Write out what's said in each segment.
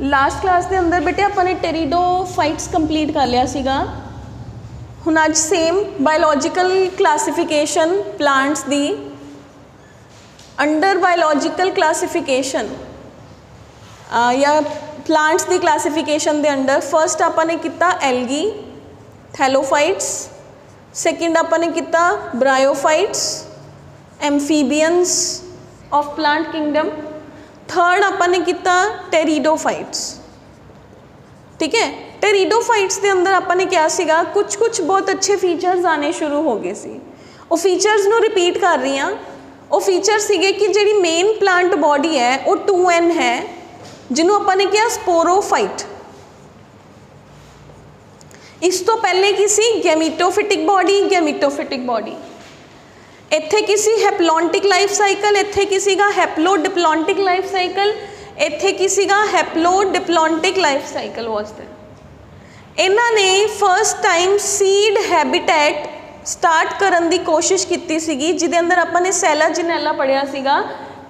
Last class ਦੇ ਅੰਦਰ ਬੇਟੇ ਆਪਾਂ ਨੇ ਟੈਰੀਡੋ ਫਾਈਟਸ ਕੰਪਲੀਟ ਕਰ ਲਿਆ ਸੀਗਾ। ਹੁਣ ਅੱਜ ਸੇਮ ਬਾਇਓਲੋਜੀਕਲ ਕਲਾਸੀਫਿਕੇਸ਼ਨ ਪਲਾਂਟਸ ਦੀ ਅੰਡਰ ਬਾਇਓਲੋਜੀਕਲ ਕਲਾਸੀਫਿਕੇਸ਼ਨ ਜਾਂ ਪਲਾਂਟਸ ਦੀ ਕਲਾਸੀਫਿਕੇਸ਼ਨ ਦੇ ਅੰਡਰ ਫਰਸਟ ਆਪਾਂ ਨੇ ਕੀਤਾ ਐਲਗੀ ਥੈਲੋਫਾਈਟਸ ਸੈਕਿੰਡ ਆਪਾਂ ਨੇ ਕੀਤਾ bryophytes amphibians of plant kingdom third ਆਪਾਂ ਨੇ ਕੀਤਾ ਟੈਰੀਡੋਫਾਈਟਸ ਠੀਕ ਹੈ? ਟੈਰੀਡੋਫਾਈਟਸ ਦੇ ਅੰਦਰ ਆਪਾਂ ਨੇ ਕਿਹਾ ਸੀਗਾ ਕੁਝ ਕੁਝ ਬਹੁਤ ਅੱਛੇ ਫੀਚਰਸ ਆਨੇ ਸ਼ੁਰੂ ਹੋ ਗਏ ਸੀ। ਉਹ ਫੀਚਰਸ ਨੂੰ ਰਿਪੀਟ ਕਰ ਰਹੀ ਹਾਂ। ਉਹ ਫੀਚਰ ਸੀਗੇ ਕਿ ਜਿਹੜੀ ਮੇਨ ਪਲਾਂਟ ਬਾਡੀ ਹੈ, ਉਹ 2n ਹੈ। ਜਿਹਨੂੰ ਆਪਾਂ ਨੇ ਕਿਹਾ ਸਪੋਰੋਫਾਈਟ ਇਸ ਤੋਂ ਪਹਿਲੇ ਕੀ ਸੀ? ਗੈਮੀਟੋਫਿਟਿਕ ਬਾਡੀ ਗੈਮੀਟੋਫਿਟਿਕ ਬਾਡੀ ਇੱਥੇ ਕੀ ਸੀ? ਹੈਪਲੌਂਟਿਕ ਲਾਈਫ ਸਾਈਕਲ ਇੱਥੇ ਕੀ ਸੀਗਾ? ਹੈਪਲੋਡਿਪਲੌਂਟਿਕ ਲਾਈਫ ਸਾਈਕਲ ਇੱਥੇ ਕੀ ਸੀਗਾ? ਹੈਪਲੋਡਿਪਲੌਂਟਿਕ ਲਾਈਫ ਸਾਈਕਲ ਵਾਸ ਦੇयर ਇਹਨਾਂ ਨੇ first time seed habitat start ਕਰਨ ਦੀ ਕੋਸ਼ਿਸ਼ ਕੀਤੀ ਸੀਗੀ, ਜਿਹਦੇ ਅੰਦਰ ਆਪਾਂ ਨੇ ਸੈਲਾ ਜਨੈਲਾ ਪੜਿਆ ਸੀਗਾ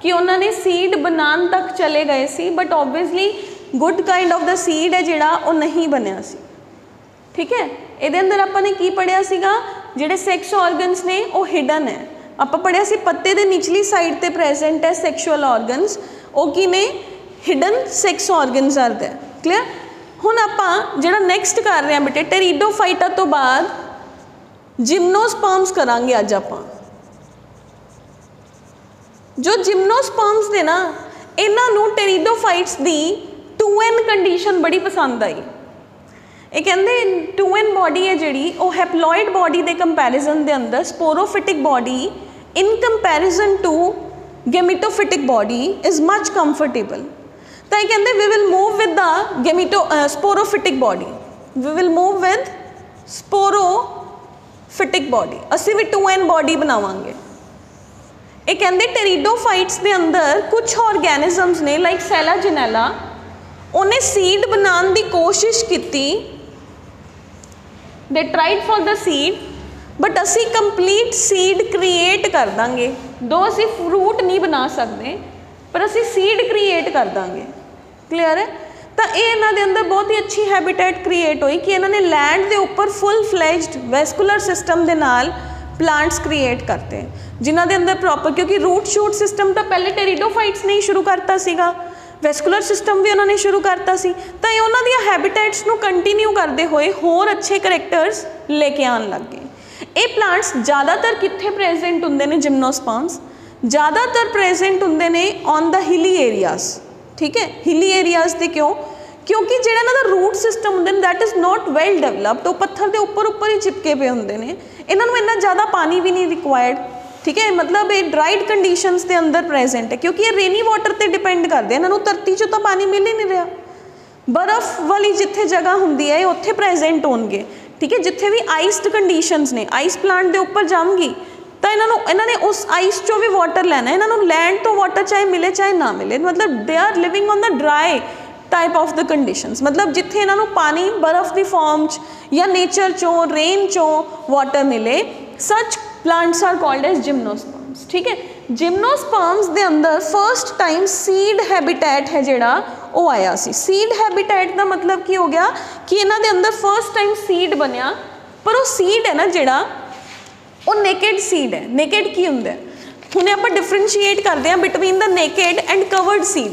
ਕਿ ਉਹਨਾਂ ਨੇ ਸੀਡ ਬਣਾਉਣ ਤੱਕ ਚਲੇ ਗਏ ਸੀ but obviously good kind of the seed ਹੈ ਜਿਹੜਾ ਉਹ ਨਹੀਂ ਬਣਿਆ ਸੀ। ਠੀਕ ਹੈ? ਇਹਦੇ ਅੰਦਰ ਆਪਾਂ ਨੇ ਕੀ ਪੜਿਆ ਸੀਗਾ? ਜਿਹੜੇ ਸੈਕਸ ਆਰਗਨਸ ਨੇ, ਉਹ ਹਿਡਨ ਹੈ। ਆਪਾਂ ਪੜਿਆ ਸੀ ਪੱਤੇ ਦੇ ਨਿਚਲੀ ਸਾਈਡ ਤੇ ਪ੍ਰੈਜ਼ੈਂਟ ਹੈ ਸੈਕਸ਼ੂਅਲ ਆਰਗਨਸ ਉਹ ਕੀ ਨੇ hidden sex organs are they clear ਹੁਣ ਆਪਾਂ ਜਿਹੜਾ ਨੈਕਸਟ ਕਰ ਰਹੇ ਹਾਂ ਬੇਟੇ ਟੈਰੀਡੋਫਾਈਟਾ ਤੋਂ ਬਾਅਦ ਜਿਮਨੋਸਪਰਮਸ ਕਰਾਂਗੇ ਅੱਜ ਆਪਾਂ। ਜੋ ਜਿਮਨੋਸਪਰਮਸ ਨੇ ਨਾ, ਇਹਨਾਂ ਨੂੰ ਟੈਰੀਡੋਫਾਈਟਸ ਦੀ 2n ਕੰਡੀਸ਼ਨ ਬੜੀ ਪਸੰਦ ਆਈ। ਇਹ ਕਹਿੰਦੇ 2n ਬਾਡੀ ਹੈ ਜਿਹੜੀ, ਉਹ ਹੈਪਲੋਇਡ ਬਾਡੀ ਦੇ ਕੰਪੈਰੀਜ਼ਨ ਦੇ ਅੰਦਰ sporophytic body in comparison to gametophytic body is much comfortable ਤਾਂ ਇਹ ਕਹਿੰਦੇ we will move with the gameto sporophytic body we will move with sporophytic body ਅਸੀਂ ਵੀ 2n ਬਾਡੀ ਬਣਾਵਾਂਗੇ ਇਹ ਕਹਿੰਦੇ ਟੈਰੀਡੋਫਾਈਟਸ ਦੇ ਅੰਦਰ ਕੁਝ ਆਰਗੈਨਿਜ਼ਮਸ ਨੇ ਲਾਈਕ ਸੈਲਾ ਜਨੈਲਾ ਉਹਨੇ ਸੀਡ ਬਣਾਉਣ ਦੀ ਕੋਸ਼ਿਸ਼ ਕੀਤੀ they tried for the seed but ਅਸੀਂ ਕੰਪਲੀਟ ਸੀਡ ਕ੍ਰੀਏਟ ਕਰ ਦਾਂਗੇ। ਦੋ ਅਸੀਂ ਫਰੂਟ ਨਹੀਂ ਬਣਾ ਸਕਦੇ, ਪਰ ਅਸੀਂ ਸੀਡ ਕ੍ਰੀਏਟ ਕਰ ਦਾਂਗੇ। ਕਲੀਅਰ ਹੈ? ਤਾਂ ਇਹ ਇਹਨਾਂ ਦੇ ਅੰਦਰ ਬਹੁਤ ਹੀ ਅੱਛੀ ਹੈਬਿਟੇਟ ਕ੍ਰੀਏਟ ਹੋਈ ਕਿ ਇਹਨਾਂ ਨੇ ਲੈਂਡ ਦੇ ਉੱਪਰ ਫੁੱਲ ਫਲੈਜਡ ਵੈਸਕੂਲਰ ਸਿਸਟਮ ਦੇ ਨਾਲ ਪਲਾਂਟਸ ਕ੍ਰੀਏਟ ਕਰਤੇ। ਜਿਨ੍ਹਾਂ ਦੇ ਅੰਦਰ ਪ੍ਰੋਪਰ ਕਿਉਂਕਿ ਰੂਟ ਸ਼ੂਟ ਸਿਸਟਮ ਤਾਂ ਪਹਿਲੇ ਟੈਰੀਡੋਫਾਈਟਸ ਨੇ ਹੀ ਸ਼ੁਰੂ ਕਰਤਾ ਸੀਗਾ। ਵੈਸਕੂਲਰ ਸਿਸਟਮ ਵੀ ਉਹਨਾਂ ਨੇ ਸ਼ੁਰੂ ਕਰਤਾ ਸੀ। ਤਾਂ ਇਹ ਉਹਨਾਂ ਦੀਆਂ ਹੈਬਿਟੇਟਸ ਨੂੰ ਕੰਟੀਨਿਊ ਕਰਦੇ ਹੋਏ ਹੋਰ ਅੱਛੇ ਕਰੈਕਟਰਸ ਲੈ ਕੇ ਆਉਣ ਲੱਗ ਗਏ। ਇਹ ਪਲਾਂਟਸ ਜ਼ਿਆਦਾਤਰ ਕਿੱਥੇ ਪ੍ਰੈਜ਼ੈਂਟ ਹੁੰਦੇ ਨੇ ਜਿਮਨੋਸਪਰਮਸ ਜ਼ਿਆਦਾਤਰ ਪ੍ਰੈਜ਼ੈਂਟ ਹੁੰਦੇ ਨੇ ਔਨ ਦਾ ਹਿਲੀ ਏਰੀਆਜ਼ ਠੀਕ ਹੈ? ਹਿਲੀ ਏਰੀਆਜ਼ ਤੇ ਕਿਉਂ? ਕਿਉਂਕਿ ਜਿਹੜਾ ਇਹਨਾਂ ਦਾ ਰੂਟ ਸਿਸਟਮ ਹੁੰਦਾ ਨੇ that is not well developed ਉਹ ਪੱਥਰ ਦੇ ਉੱਪਰ ਉੱਪਰ ਹੀ ਚਿਪਕੇ ਪਏ ਹੁੰਦੇ ਨੇ। ਇਹਨਾਂ ਨੂੰ ਇੰਨਾ ਜ਼ਿਆਦਾ ਪਾਣੀ ਵੀ ਨਹੀਂ ਰਿਕੁਆਇਰਡ ਠੀਕ ਹੈ? ਮਤਲਬ ਇਹ ਡਰਾਈਡ ਕੰਡੀਸ਼ਨਸ ਦੇ ਅੰਦਰ ਪ੍ਰੈਜ਼ੈਂਟ ਹੈ, ਕਿਉਂਕਿ ਇਹ ਰੇਨੀ ਵਾਟਰ ਤੇ ਡਿਪੈਂਡ ਕਰਦੇ ਇਹਨਾਂ ਨੂੰ ਧਰਤੀ 'ਚੋਂ ਤਾਂ ਪਾਣੀ ਮਿਲ ਹੀ ਨਹੀਂ ਰਿਹਾ। ਬਰਫ਼ ਵਾਲੀ ਜਿੱਥੇ ਜਗ੍ਹਾ ਹੁੰਦੀ ਹੈ, ਇਹ ਉੱਥੇ ਪ੍ਰੈਜ਼ੈਂਟ ਹੋਣਗੇ। ਠੀਕ ਹੈ, ਜਿੱਥੇ ਵੀ ਆਈਸਡ ਕੰਡੀਸ਼ਨਸ ਨੇ ਆਈਸ ਪਲਾਂਟ ਦੇ ਉੱਪਰ ਜੰਮਗੀ ਤਾਂ ਇਹਨਾਂ ਨੂੰ, ਇਹਨਾਂ ਨੇ ਉਸ ਆਈਸ 'ਚੋਂ ਵੀ ਵਾਟਰ ਲੈਣਾ ਇਹਨਾਂ ਨੂੰ ਲੈਂਡ ਤੋਂ ਵਾਟਰ ਚਾਹੇ ਮਿਲੇ ਚਾਹੇ ਨਾ ਮਿਲੇ, ਮਤਲਬ they are living on the dry type of the conditions ਮਤਲਬ ਜਿੱਥੇ ਇਹਨਾਂ ਨੂੰ ਪਾਣੀ, ਬਰਫ਼ ਦੀ ਫਾਰਮ 'ਚ ਜਾਂ ਨੇਚਰ 'ਚੋਂ ਰੇਨ 'ਚੋਂ ਵਾਟਰ ਮਿਲੇ ਸੱਚ plants are called as gymnosperms, ਠੀਕ ਹੈ। ਜਿਮਨੋਸਪਰਮਸ ਦੇ ਅੰਦਰ ਫਰਸਟ ਟਾਈਮ ਸੀਡ ਹੈਬਿਟੈਟ ਹੈ ਜਿਹੜਾ, ਉਹ ਆਇਆ ਸੀ। ਸੀਡ ਹੈਬਿਟੈਟ ਦਾ ਮਤਲਬ ਕੀ ਹੋ ਗਿਆ ਕਿ ਇਹਨਾਂ ਦੇ ਅੰਦਰ ਫਰਸਟ ਟਾਈਮ ਸੀਡ ਬਣਿਆ, ਪਰ ਉਹ ਸੀਡ ਹੈ ਨਾ ਜਿਹੜਾ, ਉਹ ਨੇਕਡ ਸੀਡ ਹੈ। ਨੇਕਡ ਕੀ ਹੁੰਦਾ ਹੁਣੇ ਆਪਾਂ ਡਿਫਰੈਂਸ਼ੀਏਟ ਕਰਦੇ ਹਾਂ between the naked and covered seed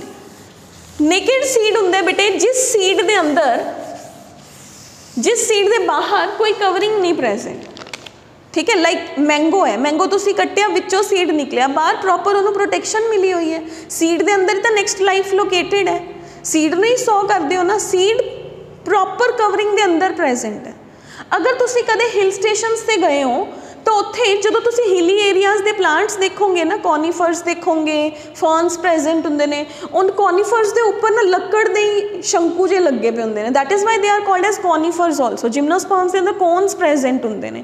naked seed ਹੁੰਦਾ ਬੇਟੇ, ਜਿਸ ਸੀਡ ਦੇ ਅੰਦਰ, ਜਿਸ ਸੀਡ ਦੇ ਬਾਹਰ ਕੋਈ ਕਵਰਿੰਗ ਨਹੀਂ ਪ੍ਰੈਜ਼ੈਂਟ ਠੀਕ ਹੈ ਲਾਈਕ ਮੈਂਗੋ ਹੈ। ਮੈਂਗੋ ਤੁਸੀਂ ਕੱਟਿਆ, ਵਿੱਚੋਂ ਸੀਡ ਨਿਕਲਿਆ। ਬਾਹਰ ਪ੍ਰੋਪਰ ਉਹਨੂੰ ਪ੍ਰੋਟੈਕਸ਼ਨ ਮਿਲੀ ਹੋਈ ਹੈ। ਸੀਡ ਦੇ ਅੰਦਰ ਤਾਂ ਨੈਕਸਟ ਲਾਈਫ ਲੋਕੇਟਿਡ ਹੈ। ਸੀਡ ਨੂੰ ਹੀ ਸੋ ਕਰਦੇ ਹੋ ਨਾ ਸੀਡ ਪ੍ਰੋਪਰ ਕਵਰਿੰਗ ਦੇ ਅੰਦਰ ਪ੍ਰੈਜ਼ੈਂਟ ਹੈ। ਅਗਰ ਤੁਸੀਂ ਕਦੇ ਹਿਲ ਸਟੇਸ਼ਨਸ ਤੇ ਗਏ ਹੋ, ਤਾਂ ਉੱਥੇ ਜਦੋਂ ਤੁਸੀਂ ਹਿਲੀ ਏਰੀਆਜ਼ ਦੇ ਪਲਾਂਟਸ ਦੇਖੋਗੇ ਨਾ ਕੋਨੀਫਰਸ ਦੇਖੋਗੇ ਫਰਨਸ ਪ੍ਰੈਜ਼ੈਂਟ ਹੁੰਦੇ ਨੇ, ਉਨ ਕੋਨੀਫਰਸ ਦੇ ਉੱਪਰ ਨਾ ਲੱਕੜ ਦੇ ਹੀ ਸ਼ੰਕੂ ਜੇ ਲੱਗੇ ਪਏ ਹੁੰਦੇ ਨੇ। That is why they are called as conifers also gymnosperms ਦੇ ਅੰਦਰ ਕੋਨਸ ਪ੍ਰੈਜ਼ੈਂਟ ਹੁੰਦੇ ਨੇ।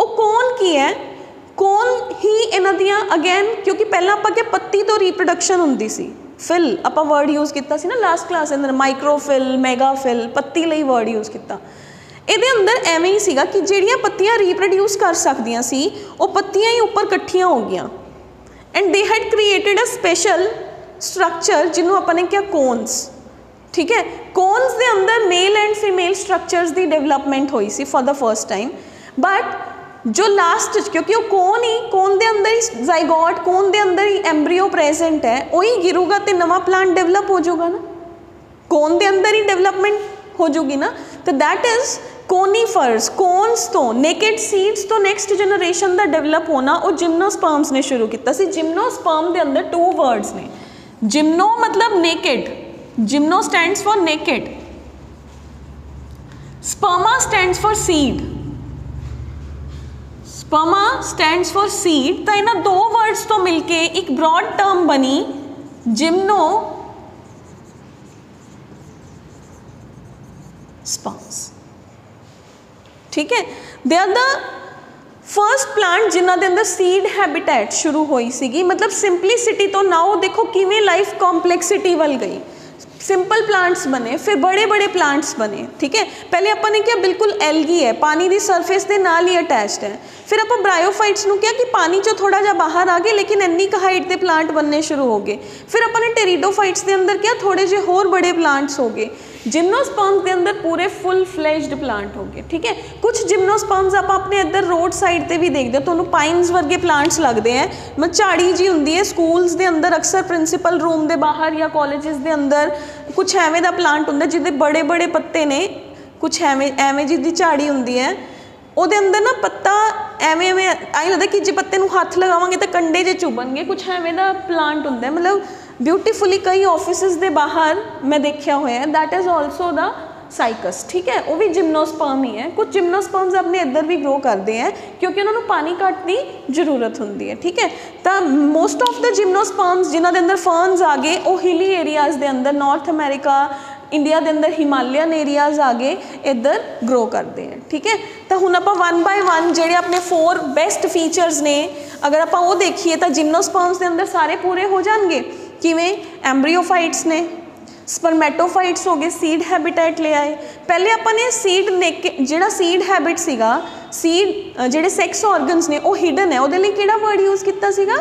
ਉਹ ਕੋਨ ਕੀ ਹੈ? ਕੋਨ ਹੀ ਇਹਨਾਂ ਦੀਆਂ ਅਗੇਨ ਕਿਉਂਕਿ ਪਹਿਲਾਂ ਆਪਾਂ ਕਿ ਪੱਤੀ ਤੋਂ ਰੀਪਰੋਡਕਸ਼ਨ ਹੁੰਦੀ ਸੀ। ਫਿਲ ਆਪਾਂ ਵਰਡ ਯੂਜ਼ ਕੀਤਾ ਸੀ ਨਾ ਲਾਸਟ ਕਲਾਸ ਦੇ ਅੰਦਰ ਮਾਈਕਰੋਫਿਲ ਮੈਗਾਫਿਲ ਪੱਤੀ ਲਈ ਵਰਡ ਯੂਜ਼ ਕੀਤਾ। ਇਹਦੇ ਅੰਦਰ ਐਵੇਂ ਹੀ ਸੀਗਾ ਕਿ ਜਿਹੜੀਆਂ ਪੱਤੀਆਂ ਰੀਪਰੋਡਿਊਸ ਕਰ ਸਕਦੀਆਂ ਸੀ, ਉਹ ਪੱਤੀਆਂ ਹੀ ਉੱਪਰ ਇਕੱਠੀਆਂ ਹੋ ਗਈਆਂ। And they had created a special structure ਜਿਹਨੂੰ ਆਪਾਂ ਨੇ ਕਿਹਾ ਕੋਨਸ ਠੀਕ ਹੈ? ਕੋਨਸ ਦੇ ਅੰਦਰ ਮੇਲ ਐਂਡ ਫੀਮੇਲ ਸਟਰਕਚਰਸ ਦੀ ਡਿਵੈਲਪਮੈਂਟ ਹੋਈ ਸੀ for the first time but ਜੋ ਲਾਸਟ ਕਿਉਂਕਿ ਉਹ ਕੋਨ ਹੀ ਕੋਨ ਦੇ ਅੰਦਰ ਹੀ ਜ਼ਾਈਗੋਟ ਕੋਨ ਦੇ ਅੰਦਰ ਹੀ ਐਮਬ੍ਰੀਓ ਪ੍ਰੈਜ਼ੈਂਟ ਹੈ ਉਹੀ ਗਿਰੂਗਾ ਤੇ ਨਵਾਂ ਪਲਾਂਟ ਡਿਵੈਲਪ ਹੋ ਜਾਊਗਾ ਨਾ ਕੋਨ ਦੇ ਅੰਦਰ ਹੀ ਡਿਵੈਲਪਮੈਂਟ ਹੋ ਜੂਗੀ ਨਾ ਤਾਂ ਦੈਟ ਇਜ਼ ਕੋਨੀਫਰਸ ਕੋਨਸ ਤੋਂ ਨੇਕਡ ਸੀਡਸ ਤੋਂ ਨੈਕਸਟ ਜਨਰੇਸ਼ਨ ਦਾ ਡਿਵੈਲਪ ਹੋਣਾ ਉਹ ਜਿਮਨੋਸਪਰਮਸ ਨੇ ਸ਼ੁਰੂ ਕੀਤਾ ਸੀ ਜਿਮਨੋਸਪਰਮ ਦੇ ਅੰਦਰ ਟੂ ਵਰਡਸ ਨੇ ਜਿਮਨੋ ਮਤਲਬ naked gymno stands for naked sperma stands for seed sperma stands for seed ਤਾਂ ਇਹਨਾਂ ਦੋ ਵਰਡਸ ਤੋਂ ਮਿਲ ਕੇ ਇੱਕ ਬ੍ਰੌਡ ਟਰਮ ਬਣੀ ਜਿਮਨੋ ਸਪਰਮਸ ਠੀਕ ਹੈ they are the first plant ਜਿਨ੍ਹਾਂ ਦੇ ਅੰਦਰ ਸੀਡ ਹੈਬਿਟੈਟ ਸ਼ੁਰੂ ਹੋਈ ਸੀਗੀ ਮਤਲਬ ਸਿੰਪਲਿਸਿਟੀ ਤੋਂ ਨਾਓ ਦੇਖੋ ਕਿਵੇਂ ਲਾਈਫ ਕੰਪਲੈਕਸਿਟੀ ਵੱਲ ਗਈ ਸਿੰਪਲ ਪਲਾਂਟਸ ਬਣੇ, ਫਿਰ ਬੜੇ ਬੜੇ ਪਲਾਂਟਸ ਬਣੇ, ਠੀਕ ਹੈ? ਪਹਿਲੇ ਆਪਾਂ ਨੇ ਕਿਹਾ ਬਿਲਕੁਲ ਐਲਗੀ ਹੈ, ਪਾਣੀ ਦੀ ਸਰਫੇਸ ਦੇ ਨਾਲ ਹੀ ਅਟੈਚਡ ਹੈ। ਫਿਰ ਆਪਾਂ ਬ੍ਰਾਇਓਫਾਈਟਸ ਨੂੰ ਕਿਹਾ ਕਿ ਪਾਣੀ ਚੋਂ ਥੋੜਾ ਜਿਹਾ ਬਾਹਰ ਆ ਗਏ, ਲੇਕਿਨ ਇੰਨੀ ਕੁ ਹਾਈਟ ਦੇ ਪਲਾਂਟ ਬਣਨੇ ਸ਼ੁਰੂ ਹੋ ਗਏ। ਫਿਰ ਆਪਾਂ ਨੇ ਟੈਰੀਡੋਫਾਈਟਸ ਦੇ ਅੰਦਰ ਕਿਹਾ ਥੋੜੇ ਜਿਹੇ ਹੋਰ ਬੜੇ ਪਲਾਂਟਸ ਹੋ ਗਏ। ਜਿਮਨੋਸਪਰਮਸ ਦੇ ਅੰਦਰ ਪੂਰੇ ਫੁੱਲ ਫਲੈਜਡ ਪਲਾਂਟ ਹੋ ਗਏ, ਠੀਕ ਹੈ? ਕੁਝ ਜਿਮਨੋਸਪਰਮਸ ਆਪਾਂ ਆਪਣੇ ਇੱਧਰ ਰੋਡ ਸਾਈਡ ਤੇ ਵੀ ਦੇਖਦੇ ਹੋ, ਤੁਹਾਨੂੰ ਪਾਈਨਸ ਵਰਗੇ ਪਲਾਂਟਸ ਲੱਗਦੇ ਆ ਮੈਂ ਝਾੜੀ ਜੀ ਹੁੰਦੀ ਹੈ ਸਕੂਲਸ ਦੇ ਅੰਦਰ ਅਕਸਰ ਪ੍ਰਿੰਸੀਪਲ ਰੂਮ ਦੇ ਬਾਹਰ ਜਾਂ ਕਾਲਜਸ ਦੇ ਅੰਦਰ ਕੁਝ ਐਵੇਂ ਦਾ ਪਲਾਂਟ ਹੁੰਦਾ ਜਿਹਦੇ ਬੜੇ ਬੜੇ ਪੱਤੇ ਨੇ ਕੁਝ ਐਵੇਂ ਐਵੇਂ ਜੀ ਝਾੜੀ ਹੁੰਦੀ ਹੈ। ਉਹਦੇ ਅੰਦਰ ਨਾ ਪੱਤਾ ਐਵੇਂ ਐਵੇਂ ਆਈ ਲੱਗਦਾ ਕਿ ਜੇ ਪੱਤੇ ਨੂੰ ਹੱਥ ਲਗਾਵਾਂਗੇ ਤਾਂ ਕੰਡੇ ਜੇ ਚੁਭਣਗੇ ਕੁਝ ਐਵੇਂ ਦਾ ਪਲਾਂਟ ਹੁੰਦਾ ਮਤਲਬ ਬਿਊਟੀਫੁਲੀ ਕਈ ਆਫਿਸਿਸ ਦੇ ਬਾਹਰ ਮੈਂ ਦੇਖਿਆ ਹੋਇਆ ਹੈ that is also the cycas ਠੀਕ ਹੈ ਉਹ ਵੀ ਜਿਮਨੋਸਪਰਮ ਹੀ ਹੈ ਕੁਝ ਜਿਮਨੋਸਪਰਮਸ ਆਪਣੇ ਇੱਧਰ ਵੀ ਗਰੋ ਕਰਦੇ ਹੈ ਕਿਉਂਕਿ ਉਹਨਾਂ ਨੂੰ ਪਾਣੀ ਘੱਟ ਦੀ ਜ਼ਰੂਰਤ ਹੁੰਦੀ ਹੈ ਠੀਕ ਹੈ ਤਾਂ ਮੋਸਟ ਆਫ ਦਾ ਜਿਮਨੋਸਪਰਮਸ ਜਿਨ੍ਹਾਂ ਦੇ ਅੰਦਰ ਫਰਨਸ ਆ ਗਏ ਉਹ ਹਿਲੀ ਏਰੀਆਜ਼ ਦੇ ਅੰਦਰ ਨਾਰਥ ਅਮਰੀਕਾ ਇੰਡੀਆ ਦੇ ਅੰਦਰ ਹਿਮਾਲਿਅਨ ਏਰੀਆਜ਼ ਆ ਗਏ ਇੱਧਰ ਗਰੋ ਕਰਦੇ ਆ ਠੀਕ ਹੈ ਤਾਂ ਹੁਣ ਆਪਾਂ ਵਨ ਬਾਈ ਵਨ ਜਿਹੜੇ ਆਪਣੇ ਫੋਰ ਬੈਸਟ ਫੀਚਰਸ ਨੇ ਅਗਰ ਆਪਾਂ ਉਹ ਦੇਖੀਏ ਤਾਂ ਜਿਮਨੋਸਪਰਮਸ ਦੇ ਅੰਦਰ ਸਾਰੇ ਪੂਰੇ ਹੋ ਜਾਣਗੇ ਕਿਵੇਂ? ਐਮਬ੍ਰੀਓਫਾਈਟਸ ਨੇ। ਸਪਰਮੈਟੋਫਾਈਟਸ ਹੋ ਗਏ ਸੀਡ ਹੈਬਿਟੈਟ ਲੈ ਆਏ। ਪਹਿਲੇ ਆਪਾਂ ਨੇ ਸੀਡ ਜਿਹੜਾ ਸੀਡ ਹੈਬਿਟ ਸੀਗਾ ਸੀਡ ਜਿਹੜੇ ਸੈਕਸ ਆਰਗਨਸ ਨੇ, ਉਹ ਹਿਡਨ ਹੈ। ਉਹਦੇ ਲਈ ਕਿਹੜਾ ਵਰਡ ਯੂਜ਼ ਕੀਤਾ ਸੀਗਾ?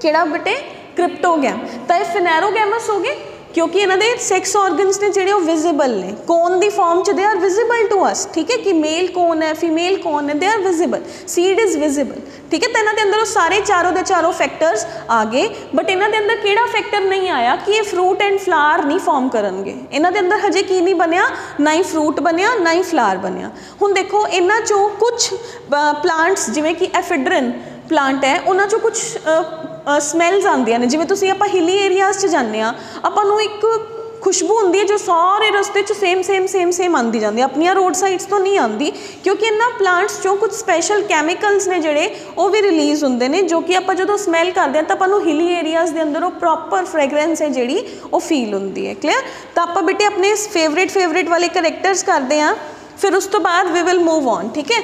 ਕਿਹੜਾ ਬਟੇ? ਕ੍ਰਿਪਟੋਗੈਮ ਤਾਂ ਇਹ ਫਿਨੈਰੋਗੈਮਸ ਹੋ ਗਏ? ਕਿਉਂਕਿ ਇਹਨਾਂ ਦੇ ਸੈਕਸ ਆਰਗਨਸ ਨੇ ਜਿਹੜੇ ਉਹ ਵਿਜ਼ੀਬਲ ਨੇ। ਕੋਨ ਦੀ ਫਾਰਮ ਚ ਦੇ ਆਰ ਵਿਜ਼ੀਬਲ ਟੂ ਅਸ ਠੀਕ ਹੈ? ਕਿ ਮੇਲ ਕੋਨ ਹੈ ਫੀਮੇਲ ਕੋਨ ਹੈ they are visible seed is visible ਠੀਕ ਹੈ? ਤਾਂ ਇਹਨਾਂ ਦੇ ਅੰਦਰ ਉਹ ਸਾਰੇ ਚਾਰੋਂ ਦੇ ਚਾਰੋਂ ਫੈਕਟਰਸ ਆ ਗਏ ਬਟ ਇਹਨਾਂ ਦੇ ਅੰਦਰ ਕਿਹੜਾ ਫੈਕਟਰ ਨਹੀਂ ਆਇਆ ਕਿ ਇਹ ਫਰੂਟ ਐਂਡ ਫਲਾਰ ਨਹੀਂ ਫਾਰਮ ਕਰਨਗੇ? ਇਹਨਾਂ ਦੇ ਅੰਦਰ ਹਜੇ ਕੀ ਨਹੀਂ ਬਣਿਆ? ਨਾ ਹੀ ਫਰੂਟ ਬਣਿਆ, ਨਾ ਹੀ ਫਲਾਰ ਬਣਿਆ। ਹੁਣ ਦੇਖੋ, ਇਹਨਾਂ ਚੋਂ ਕੁਝ ਪਲਾਂਟਸ ਜਿਵੇਂ ਕਿ ਐਫਿਡਰਨ ਪਲਾਂਟ ਹੈ, ਉਹਨਾਂ ਚੋਂ ਕੁਝ ਸਮੈਲਸ ਆਉਂਦੀਆਂ ਨੇ। ਜਿਵੇਂ ਤੁਸੀਂ ਆਪਾਂ ਹਿਲੀ ਏਰੀਆਜ਼ 'ਚ ਜਾਂਦੇ ਆ ਆਪਾਂ ਨੂੰ ਇੱਕ ਖੁਸ਼ਬੂ ਹੁੰਦੀ ਹੈ ਜੋ ਸਾਰੇ ਰਸਤੇ 'ਚ ਸੇਮ ਸੇਮ ਸੇਮ ਸੇਮ ਆਂਦੀ ਜਾਂਦੀ ਆਪਣੀਆਂ ਰੋਡ ਸਾਈਡਸ ਤੋਂ ਨਹੀਂ ਆਂਦੀ ਕਿਉਂਕਿ ਇਹਨਾਂ ਪਲਾਂਟਸ 'ਚੋਂ ਕੁਝ ਸਪੈਸ਼ਲ ਕੈਮੀਕਲਸ ਨੇ ਜਿਹੜੇ, ਉਹ ਵੀ ਰਿਲੀਜ਼ ਹੁੰਦੇ ਨੇ, ਜੋ ਕਿ ਆਪਾਂ ਜਦੋਂ ਸਮੈਲ ਕਰਦੇ ਹਾਂ ਤਾਂ ਆਪਾਂ ਨੂੰ ਹਿਲੀ ਏਰੀਆਜ਼ ਦੇ ਅੰਦਰ ਉਹ ਪ੍ਰੋਪਰ ਫ੍ਰੈਗਰੈਂਸ ਹੈ ਜਿਹੜੀ, ਉਹ ਫੀਲ ਹੁੰਦੀ ਹੈ। ਕਲੀਅਰ ਤਾਂ ਆਪਾਂ ਬੇਟੇ ਆਪਣੇ ਫੇਵਰੇਟ ਫੇਵਰੇਟ ਵਾਲੇ ਕਰੈਕਟਰਸ ਕਰਦੇ ਆ ਫਿਰ ਉਸ ਤੋਂ ਬਾਅਦ ਵੀ ਵਿਲ ਮੂਵ ਔਨ ਠੀਕ ਹੈ?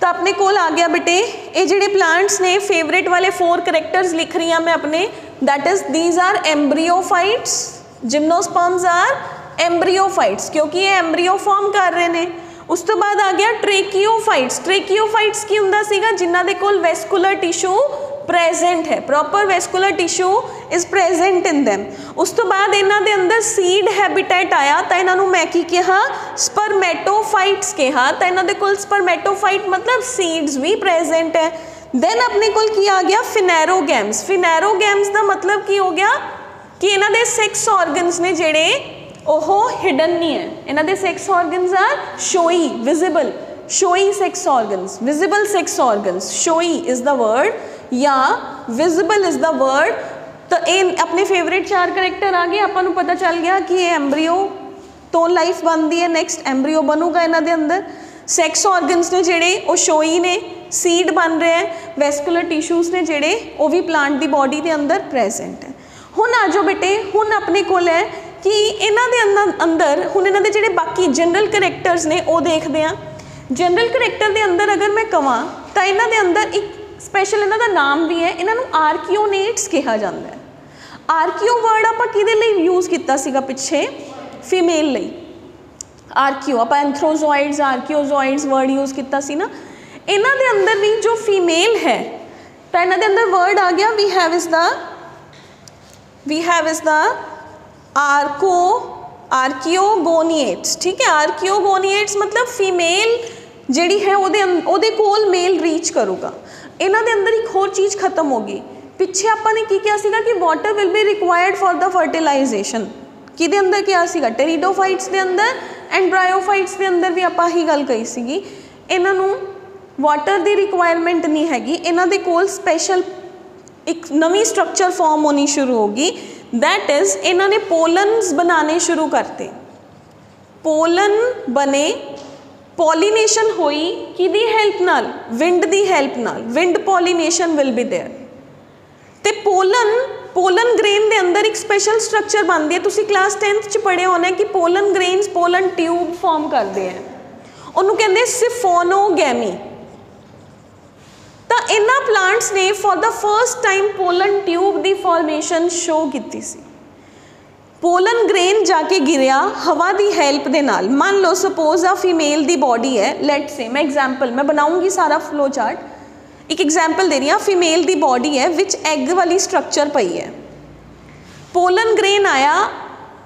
ਤਾਂ ਆਪਣੇ ਕੋਲ ਆ ਗਿਆ ਬੇਟੇ। ਇਹ ਜਿਹੜੇ ਪਲਾਂਟਸ ਨੇ ਫੇਵਰੇਟ ਵਾਲੇ ਫੋਰ ਕਰੈਕਟਰਸ ਲਿਖ ਰਹੀ ਹਾਂ ਮੈਂ ਆਪਣੇ। That is these are embryophytes gymnosperms are embryophytes ਕਿਉਂਕਿ ਇਹ ਐਮਬ੍ਰੀਓ ਫਾਰਮ ਕਰ ਰਹੇ ਨੇ। ਉਸ ਤੋਂ ਬਾਅਦ ਆ ਗਿਆ ਟ੍ਰੇਕੀਓਫਾਈਟਸ ਟ੍ਰੇਕੀਓਫਾਈਟਸ ਕੀ ਹੁੰਦਾ ਸੀਗਾ? ਜਿਨ੍ਹਾਂ ਦੇ ਕੋਲ ਵੈਸਕੂਲਰ ਟਿਸ਼ੂ ਪ੍ਰੈਜ਼ੈਂਟ ਹੈ proper vascular tissue is present in them. ਉਸ ਤੋਂ ਬਾਅਦ ਇਹਨਾਂ ਦੇ ਅੰਦਰ ਸੀਡ ਹੈਬਿਟੈਟ ਆਇਆ ਤਾਂ ਇਹਨਾਂ ਨੂੰ ਮੈਂ ਕੀ ਕਿਹਾ ਸਪਰਮੈਟੋਫਾਈਟਸ ਕਿਹਾ ਤਾਂ ਇਹਨਾਂ ਦੇ ਕੋਲ ਸਪਰਮੈਟੋਫਾਈਟ ਮਤਲਬ ਸੀਡਸ ਵੀ ਪ੍ਰੈਜ਼ੈਂਟ ਹੈ ਦੈਨ ਆਪਣੇ ਕੋਲ ਕੀ ਆ ਗਿਆ ਫਿਨੈਰੋਗੈਮਸ ਫਿਨੈਰੋਗੈਮਸ ਦਾ ਮਤਲਬ ਕੀ ਹੋ ਗਿਆ ਕਿ ਇਹਨਾਂ ਦੇ ਸੈਕਸ ਆਰਗਨਸ ਨੇ ਜਿਹੜੇ ਉਹ ਹਿਡਨ ਨਹੀਂ ਹੈ ਇਹਨਾਂ ਦੇ sex organs are showy visible showy sex organs visible sex organs showy is the word ਜਾਂ ਵਿਜ਼ੀਬਲ ਇਜ਼ ਦਾ ਵਰਡ ਤਾਂ ਇਹ ਆਪਣੇ ਫੇਵਰੇਟ ਚਾਰ ਕੈਰੈਕਟਰ ਆ ਗਏ ਆਪਾਂ ਨੂੰ ਪਤਾ ਚੱਲ ਗਿਆ ਕਿ ਇਹ ਐਮਬ੍ਰੀਓ ਤੋਂ ਲਾਈਫ ਬਣਦੀ ਹੈ ਨੈਕਸਟ ਐਮਬ੍ਰੀਓ ਬਣੂਗਾ ਇਹਨਾਂ ਦੇ ਅੰਦਰ ਸੈਕਸ ਆਰਗਨਸ ਨੇ ਜਿਹੜੇ ਉਹ ਸ਼ੋਈ ਨੇ ਸੀਡ ਬਣ ਰਿਹਾ ਹੈ ਵੈਸਕੂਲਰ ਟਿਸ਼ੂਸ ਨੇ ਜਿਹੜੇ ਉਹ ਵੀ ਪਲਾਂਟ ਦੀ ਬਾਡੀ ਦੇ ਅੰਦਰ ਪ੍ਰੈਜ਼ੈਂਟ ਹੈ ਹੁਣ ਆ ਜਾਓ ਬੇਟੇ ਹੁਣ ਆਪਣੇ ਕੋਲ ਹੈ ਕਿ ਇਹਨਾਂ ਦੇ ਅੰਦਰ ਹੁਣ ਇਹਨਾਂ ਦੇ ਜਿਹੜੇ ਬਾਕੀ ਜਨਰਲ ਕੈਰੈਕਟਰਸ ਨੇ ਉਹ ਦੇਖਦੇ ਆ ਜਨਰਲ ਕਰੈਕਟਰ ਦੇ ਅੰਦਰ ਅਗਰ ਮੈਂ ਕਵਾਂ, ਤਾਂ ਇਹਨਾਂ ਦੇ ਅੰਦਰ ਇੱਕ ਸਪੈਸ਼ਲ ਇਹਨਾਂ ਦਾ ਨਾਮ ਵੀ ਹੈ, ਇਹਨਾਂ ਨੂੰ ਆਰਕੀਓਨੇਟਸ ਕਿਹਾ ਜਾਂਦਾ ਹੈ। ਆਰਕੀਓ ਵਰਡ ਆਪਾਂ ਕਿਹਦੇ ਲਈ ਯੂਜ਼ ਕੀਤਾ ਸੀਗਾ ਪਿੱਛੇ? ਫੀਮੇਲ ਲਈ। ਆਰਕੀਓ ਆਪਾਂ ਐਂਥਰੋਜ਼ੋਇਡਸ ਆਰਕੀਓਜ਼ੋਇਡਸ ਵਰਡ ਯੂਜ਼ ਕੀਤਾ ਸੀ ਨਾ। ਇਹਨਾਂ ਦੇ ਅੰਦਰ ਵੀ ਜੋ ਫੀਮੇਲ ਹੈ, ਤਾਂ ਇਹਨਾਂ ਦੇ ਅੰਦਰ ਵਰਡ ਆ ਗਿਆ we have is the we have is the archo archegoniates, ਠੀਕ ਹੈ? ਆਰਕੀਓਗੋਨੀਏਟਸ ਮਤਲਬ ਫੀਮੇਲ ਜਿਹੜੀ ਹੈ ਉਹਦੇ ਅੰਦ- ਉਹਦੇ ਕੋਲ ਮੇਲ ਰੀਚ ਕਰੂਗਾ। ਇਹਨਾਂ ਦੇ ਅੰਦਰ ਇੱਕ ਹੋਰ ਚੀਜ਼ ਖਤਮ ਹੋ ਗਈ। ਪਿੱਛੇ ਆਪਾਂ ਨੇ ਕੀ ਕਿਹਾ ਸੀਗਾ ਕਿ water will be required for the fertilization ਕਿਹਦੇ ਅੰਦਰ ਕਿਹਾ ਸੀਗਾ? ਟੈਰੀਡੋਫਾਈਟਸ ਦੇ ਅੰਦਰ ਐਂਡ ਬ੍ਰਾਇਓਫਾਈਟਸ ਦੇ ਅੰਦਰ ਵੀ ਆਪਾਂ ਹੀ ਗੱਲ ਕਹੀ ਸੀਗੀ। ਇਹਨਾਂ ਨੂੰ ਵਾਟਰ ਦੀ ਰਿਕੁਆਇਰਮੈਂਟ ਨਹੀਂ ਹੈਗੀ। ਇਹਨਾਂ ਦੇ ਕੋਲ ਸਪੈਸ਼ਲ ਇੱਕ ਨਵੀਂ ਸਟਰਕਚਰ ਫਾਰਮ ਹੋਣੀ ਸ਼ੁਰੂ ਹੋ ਗਈ ਦੈਟ ਇਜ਼ ਇਹਨਾਂ ਨੇ ਪੋਲਨਸ ਬਣਾਉਣੇ ਸ਼ੁਰੂ ਕਰਤੇ ਪੋਲਨ ਬਣੇ ਪੋਲੀਨੇਸ਼ਨ ਹੋਈ ਕਿਹਦੀ ਹੈਲਪ ਨਾਲ ਵਿੰਡ ਦੀ ਹੈਲਪ ਨਾਲ wind pollination will be there ਤੇ ਪੋਲਨ ਪੋਲਨ ਗ੍ਰੇਨ ਦੇ ਅੰਦਰ ਇੱਕ ਸਪੈਸ਼ਲ ਸਟਰਕਚਰ ਬਣਦੀ ਹੈ ਤੁਸੀਂ ਕਲਾਸ 10th ਚ ਪੜ੍ਹੇ ਹੋਣਾ ਕਿ pollen grains pollen tube form ਕਰਦੇ ਆ ਉਹਨੂੰ ਕਹਿੰਦੇ ਸਿਫੋਨੋਗੈਮੀ ਤਾਂ ਇਹਨਾਂ ਪਲਾਂਟਸ ਨੇ for the first time pollen tube the formation show ਕੀਤੀ ਸੀ। ਪੋਲਨ ਗ੍ਰੇਨ ਜਾ ਕੇ ਗਿਰਿਆ ਹਵਾ ਦੀ ਹੈਲਪ ਦੇ ਨਾਲ। ਮੰਨ ਲਓ ਸਪੋਜ਼ ਆ ਫੀਮੇਲ ਦੀ ਬਾਡੀ ਹੈ ਲੈਟ ਸੇ ਮੈਂ ਐਗਜ਼ਾਮਪਲ ਮੈਂ ਬਣਾਉਂਗੀ ਸਾਰਾ ਫਲੋ ਚਾਰਟ ਇੱਕ ਐਗਜ਼ਾਮਪਲ ਦੇ ਰਹੀ ਹਾਂ ਫੀਮੇਲ ਦੀ ਬਾਡੀ ਹੈ ਵਿੱਚ ਐਗ ਵਾਲੀ ਸਟਰਕਚਰ ਪਈ ਹੈ। ਪੋਲਨ ਗ੍ਰੇਨ ਆਇਆ